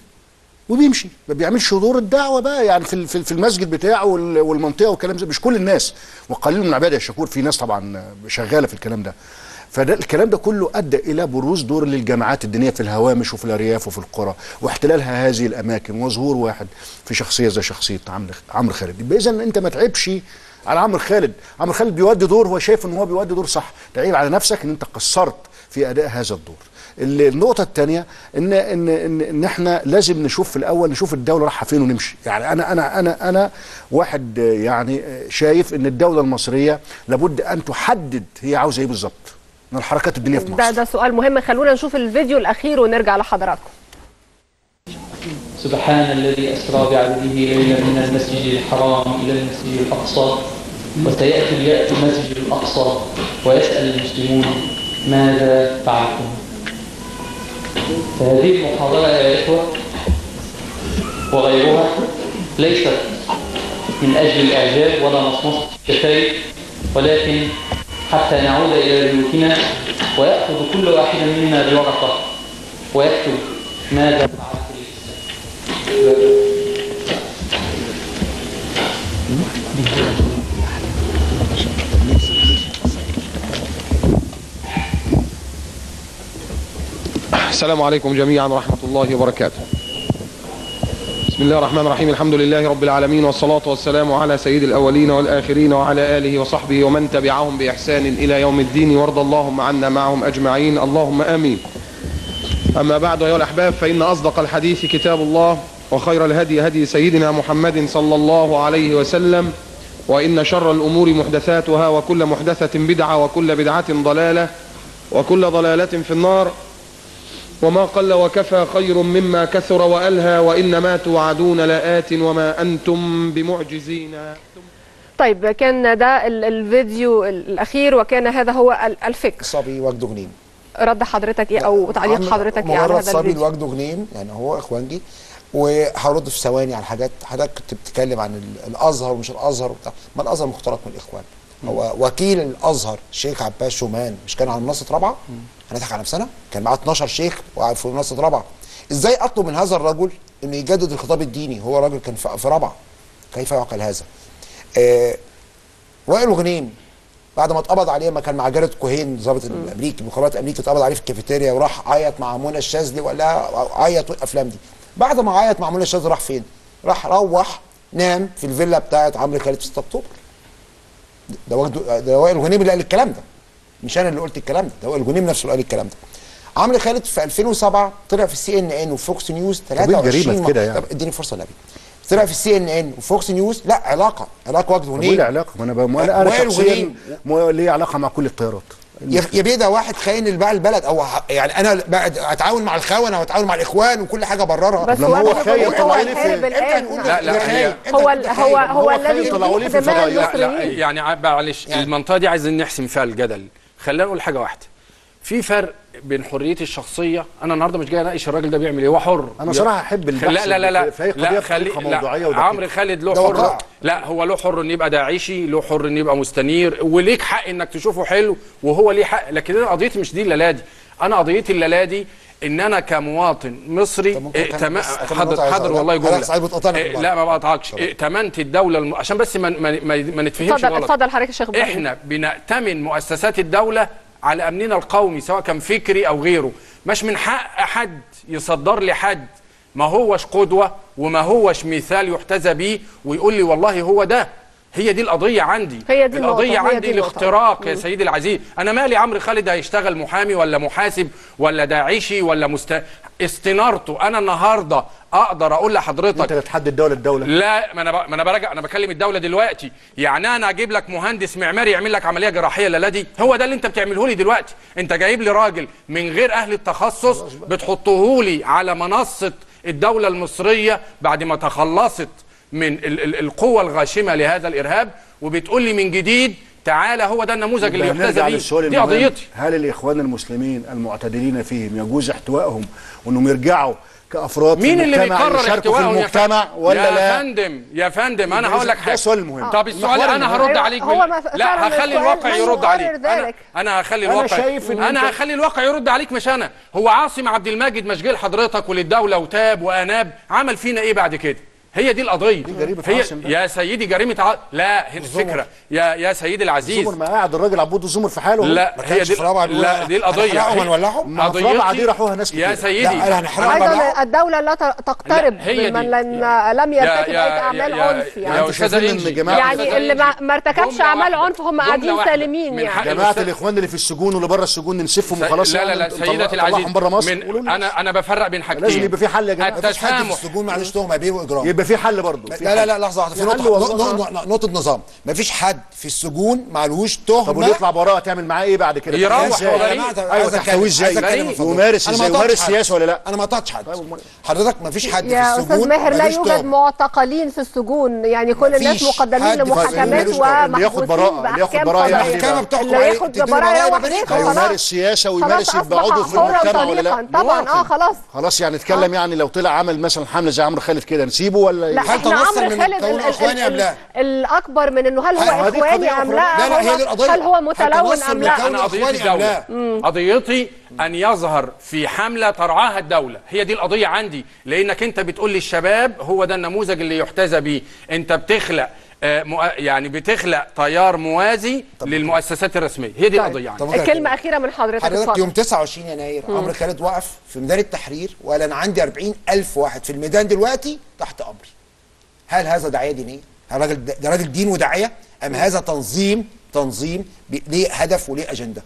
وبيمشي ما بيعملش دور الدعوة بقى يعني في في المسجد بتاعه وال- والمنطقة والكلام ده مش كل الناس. وقليل من عباده يا شكور في ناس طبعا شغالة في الكلام ده. فده الكلام ده كله أدى إلى بروز دور للجماعات الدينية في الهوامش وفي الأرياف وفي القرى واحتلالها هذه الأماكن. وظهور واحد في شخصية زي شخصية عمرو خالد. يبقى اذا أنت ما تعبش على عمرو خالد. عمرو خالد بيودي دور هو شايف إن هو بيودي دور صح. تعيب على نفسك إن أنت قصرت في أداء هذا الدور. ال- النقطة الثانية إن إن إن إحنا لازم نشوف في الأول نشوف الدولة رايحة فين ونمشي، يعني أنا أنا أنا أنا واحد يعني شايف إن الدولة المصرية لابد أن تحدد هي عاوزة إيه بالظبط من الحركات الدينية في مصر. ده ده سؤال مهم. خلونا نشوف الفيديو الأخير ونرجع لحضراتكم. سبحان الذي أسرى بعبده ليلا من المسجد الحرام إلى المسجد الأقصى وسيأتي ليأتي المسجد الأقصى ويسأل المسلمون ماذا فعلتم. فهذه المحاضرة يا إخوة وغيرها ليست من أجل الإعجاب ولا مصمصة الشفايف ولكن حتى نعود إلى بيوتنا ويأخذ كل واحد منا بورقة ويكتب ماذا فعلت السلام عليكم جميعا ورحمة الله وبركاته. بسم الله الرحمن الرحيم. الحمد لله رب العالمين والصلاة والسلام على سيد الأولين والآخرين وعلى آله وصحبه ومن تبعهم بإحسان إلى يوم الدين. وارض اللهم عنا معهم أجمعين. اللهم آمين. أما بعد أيها الأحباب فإن أصدق الحديث كتاب الله وخير الهدي هدي سيدنا محمد صلى الله عليه وسلم وإن شر الأمور محدثاتها وكل محدثة بدعة وكل بدعة ضلالة وكل ضلالة في النار. وما قل وكفى خير مما كثر وألهى وإنما توعدون لآت وما أنتم بمعجزين. طيب كان ده ال- الفيديو الأخير وكان هذا هو ال- الفكر. صبي وجده جنين رد حضرتك إيه أو تعليق حضرتك إيه على هذا صبي الفيديو؟ لوجده جنين يعني هو إخوانجي وهرد في ثواني على حاجات حضرتك كنت بتتكلم عن ال- الأزهر ومش الأزهر وبتاع. ما الأزهر مختلط من الإخوان. هو وكيل الأزهر الشيخ عباس شومان مش كان على منصة رابعة؟ هنضحك على نفسنا؟ كان معاه 12 شيخ وقاعد في منصة رابعة. إزاي أطلب من هذا الرجل انه يجدد الخطاب الديني؟ هو راجل كان في رابعة. كيف يعقل هذا؟ آه وائل غنيم بعد ما اتقبض عليه ما كان مع جارد كوهين ضابط الأمريكي المخابرات الأمريكي اتقبض عليه في الكافيتيريا وراح عيط مع منى الشاذلي ولا عيط والأفلام دي. بعد ما عيط مع منى الشاذلي راح فين؟ راح روح نام في الفيلا بتاعت عمرو خالد في 6 أكتوبر. ده وائل غنيم اللي قال الكلام ده. مش أنا اللي قلت الكلام ده ده وائل غنيم نفسه اللي قال الكلام ده. عمرو خالد في 2007 طلع في السي ان ان وفوكس نيوز طب إيه الجريمة 23 في كده مرة. يعني؟ طب إديني فرصة نبي طلع في السي ان ان وفوكس نيوز لا علاقة علاقة وجد طب غنيم وايه العلاقة؟ ما أنا ب- ما أنا وائل شخصيا. مو- ليه علاقة مع كل التيارات؟ يا يا بيه ده واحد خاين اللي باع البلد أو ه- يعني أنا بقى أتعاون مع الخونه واتعاون مع الإخوان وكل حاجة بررها. بس هو خاين طلعوا ليه في- لا لا هو هو هو الذي لا لا المصريين يعني معلش المنطقة دي عايزين نحسم فيها الجدل. خلينا نقول حاجة واحدة. في فرق بين حريتي الشخصية أنا النهارده مش جاي أناقش الراجل ده بيعمل إيه هو حر. أنا صراحة أحب البحث لا لا لا لا في لا خلي لا. عمرو خالد له حر. لا هو له حر انه يبقى داعشي له حر انه يبقى مستنير وليك حق إنك تشوفه حلو وهو ليه حق. لكن أنا قضيتي مش دي الليلة دي. أنا قضيتي الليلة دي إن أنا كمواطن مصري إيه عايز حاضر أقولها. والله جمله ساعات بتقاطعني إيه. لا ما بقطعكش ائتمنت الدولة الم... عشان بس ما ما ما, ما نتفهمش اتفضل غلط. اتفضل حضرتك يا شيخ إحنا بنأتمن مؤسسات الدولة على أمننا القومي سواء كان فكري أو غيره. مش من حق حد يصدر لي حد. ما هوش قدوة وما هوش مثال يحتذى بيه ويقول لي والله هو ده. هي دي القضية عندي. هي دي القضية هي عندي دي. الاختراق يا. سيدي العزيز. أنا مالي عمرو خالد هيشتغل محامي ولا محاسب ولا داعشي ولا مست... استنارته. أنا النهارده أقدر أقول لحضرتك أنت اللي تحدد دولة الدولة. لا ما أنا ب... ما أنا براجع أنا بكلم الدولة دلوقتي. يعني أنا أجيب لك مهندس معماري يعمل لك عملية جراحية لا دي هو ده اللي أنت بتعمله لي دلوقتي. أنت جايب لي راجل من غير أهل التخصص بتحطه لي على منصة الدولة المصرية بعد ما تخلصت. من ال... ال... القوة الغاشمة لهذا الإرهاب وبتقول لي من جديد تعالى هو ده النموذج اللي يحتذى بيه دي. قضيتي هل الإخوان المسلمين المعتدلين فيهم يجوز احتوائهم وإنهم يرجعوا كأفراد مين في اللي بيقرر في احتوائهم يا المجتمع فندم؟ ولا يا لا؟ فندم يا فندم أنا هقول لك ده حاجة السؤال المهم. طب السؤال أنا. هرد عليك هو بال- ما- لا هخلي الواقع يرد عليك أنا. أنا هخلي أنا الواقع شايف إن أنا أنت- هخلي الواقع يرد عليك مش أنا هو عاصم عبد الماجد مش جه لحضرتك وللدولة وتاب وأناب عمل فينا إيه بعد كده هي دي القضية. دي جريمة هي. يا سيدي جريمة ع... لا هي الفكرة. يا يا سيدي العزيز. الزمر ما قاعد الراجل عبود الزمر في حاله. لا هي دي لا دي القضية. هنحرقهم ونولعهم؟ في رابعة دي راحوها ناس يا كتير. سيدي. هنحرقهم أنا- أيضا الدولة لا ت- تقترب ممن لم يرتكب أي أعمال عنف يا يعني أستاذ جماعة يعني اللي ما ما ارتكبش أعمال. عنف هم قاعدين. سالمين يعني. جماعة الإخوان اللي في السجون واللي بره السجون ننسفهم وخلاص لا لا لا ونطلع- سيدتي العزيز. أنا أنا بفرق بين حاجتين. لازم يبقى في حل يا جماعة. التسامح السجون معلش تهمه بيه واجرام في حل برضه لا لا حل. لا لحظة واحدة في نقطة نقطة نظام مفيش حد في السجون معلوش تهمة طب واللي يطلع براءه تعمل معاه إيه بعد كده؟ يروح يا أيوه من فضلك. يمارس أنا ما إزاي؟ يمارس حد. سياسه ولا لأ؟ أنا ما قطعتش حد حضرتك مفيش حد في يا السجون أستاذ ماهر لا يوجد. معتقلين في السجون يعني كل الناس مقدمين لمحاكمات. اللي ياخد براءة، اللي ياخد إيه بقى؟ المحكمة بتحكم اللي عليه، ياخد براءة. خلاص هيمارس سياسة ويمارس يبقى عضو في المجتمع ولا لأ؟ طبعا آه خلاص خلاص يعني نتكلم يعني لو طلع عمل مثلا حملة زي عمرو خالد كده نسيبه ولا لا هل إحنا تنصل عمرو من خالد أم ال- لا؟ الأكبر من إنه هل هو قضية إخواني أم. لا لا، لا، هي دي القضية. هل هو متلون أم لا أنا قضيتي لا؟ قضيتي أن يظهر في حملة ترعاها الدولة هي دي القضية عندي لأنك أنت بتقول للشباب هو ده النموذج اللي يحتذى بيه أنت بتخلق يعني بتخلق تيار موازي للمؤسسات الرسمية. هي دي القضية عندي طب كلمه اخيره من حضرتك حضرتك. يوم 29 يناير عمرو خالد وقف في ميدان التحرير وقال أنا عندي 40 ألف واحد في الميدان دلوقتي تحت أمري. هل هذا دعايه دينية؟ هل راجل ده راجل دين وداعية؟ أم هذا تنظيم تنظيم ليه هدف وليه أجندة؟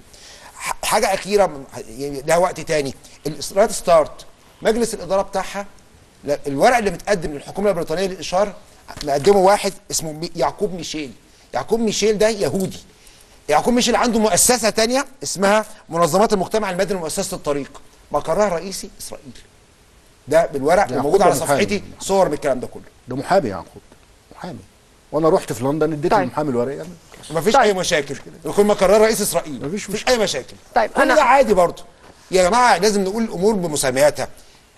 حاجة أخيرة يعني لها وقت تاني. ال Right Start مجلس الإدارة بتاعها الورق اللي متقدم للحكومة البريطانية للإشهار مقدمه واحد اسمه يعقوب ميشيل. يعقوب ميشيل ده يهودي. يعقوب ميشيل عنده مؤسسة تانية اسمها منظمات المجتمع المدني ومؤسسة الطريق. مقرها الرئيسي اسرائيل ده بالورق وموجود على. صفحتي صور بالكلام ده كله. ده محامي يعقوب. محامي. وأنا رحت في لندن اديت طيب. للمحامي الورقة. مفيش أي مشاكل. يكون مقرها رئيس إسرائيل. مفيش مفيش أي مشاكل. طيب كل ده عادي برضه. يا جماعة لازم نقول الأمور بمسمياتها.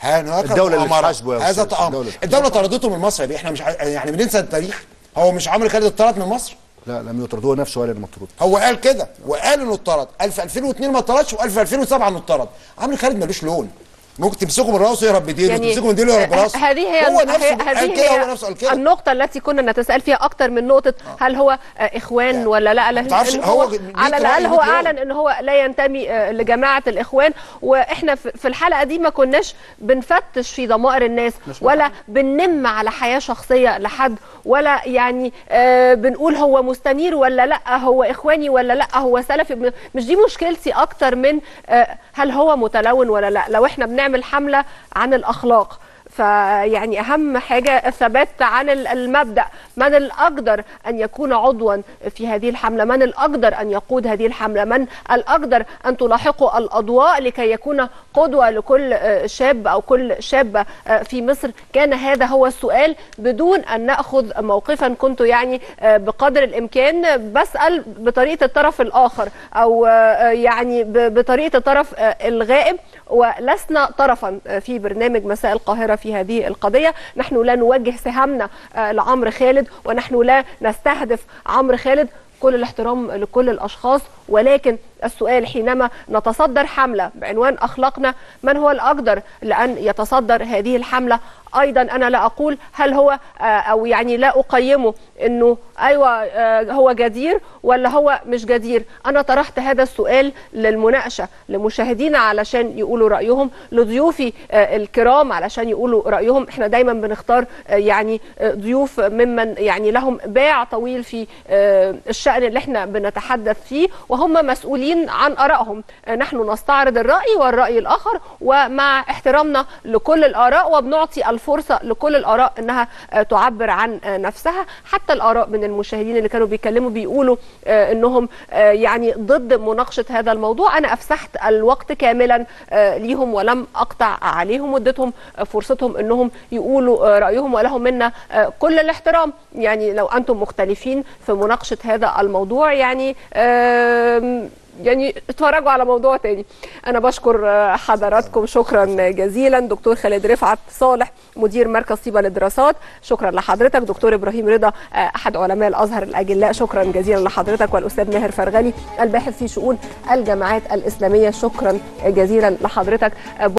هناك الدولة اللي. تحاسبه يا هذا تآمر الدولة اللي الدولة طردته من مصر يا بيه إحنا مش يعني بننسى التاريخ. هو مش عمرو خالد اتطرد من مصر؟ لا لم يطرد هو نفسه قال إنه مطرود. هو قال كده وقال إنه اتطرد. 1000 2002 ما اتطردش و1000 2007 انه اتطرد. عمرو خالد ملوش لون. ممكن تمسكه من راسه يهرب بديله يعني تمسكه من ديله يهرب براسه هذه هي هو نفسه هذه هي هو نفسه قال كده. النقطة التي كنا نتساءل فيها أكتر من نقطة هل هو آه، إخوان ولا لا لا تعرفش هو هو على رأي الأقل هو. أعلن إن هو لا ينتمي آه، لجماعة الإخوان. وإحنا في الحلقة دي ما كناش بنفتش في ضمائر الناس ولا بننم على حياة شخصية لحد ولا يعني آه، بنقول هو مستنير ولا لا هو إخواني ولا لا هو سلفي. مش دي مشكلتي أكتر من آه، هل هو متلون ولا لا. لو إحنا بنعمل حملة عن الأخلاق. فيعني أهم حاجة الثبات عن ال- المبدأ. من الأقدر أن يكون عضوا في هذه الحملة؟ من الأقدر أن يقود هذه الحملة؟ من الأقدر أن تلاحقه الأضواء لكي يكون قدوة لكل آه، شاب أو كل شابة آه، في مصر؟ كان هذا هو السؤال بدون أن نأخذ موقفا. كنت يعني آه، بقدر الإمكان بسأل بطريقة الطرف الآخر أو يعني بطريقة الطرف الغائب. ولسنا طرفا في برنامج مساء القاهرة في هذه القضية. نحن لا نوجه سهامنا آه، لعمرو خالد ونحن لا نستهدف عمرو خالد. كل الاحترام لكل الأشخاص ولكن السؤال حينما نتصدر حملة بعنوان أخلاقنا من هو الأقدر لأن يتصدر هذه الحملة؟ أيضا أنا لا أقول هل هو آه، أو يعني لا أقيمه أنه أيوة آه، هو جدير ولا هو مش جدير. أنا طرحت هذا السؤال للمناقشة لمشاهدينا علشان يقولوا رأيهم لضيوفي آه، الكرام علشان يقولوا رأيهم. إحنا دايما بنختار يعني ضيوف ممن يعني لهم باع طويل في الشأن اللي إحنا بنتحدث فيه وهم مسؤولين عن آرائهم. آه، نحن نستعرض الرأي والرأي الآخر ومع احترامنا لكل الآراء وبنعطي الفرصة لكل الآراء إنها آه، تعبر عن آه، نفسها. حتى الآراء من المشاهدين اللي كانوا بيتكلموا بيقولوا إنهم يعني ضد مناقشة هذا الموضوع. أنا أفسحت الوقت كاملا ليهم ولم أقطع عليهم واديتهم فرصتهم إنهم يقولوا رأيهم. ولهم منا كل الاحترام. يعني لو أنتم مختلفين في مناقشة هذا الموضوع يعني يعني اتفرجوا على موضوع تاني. أنا بشكر آه، حضراتكم. شكرا جزيلا. دكتور خالد رفعت صالح مدير مركز طيبة للدراسات. شكرا لحضرتك. دكتور إبراهيم رضا آه، أحد علماء الأزهر الأجلاء. شكرا جزيلا لحضرتك. والأستاذ ماهر فرغلي الباحث في شؤون الجامعات الإسلامية. شكرا جزيلا لحضرتك.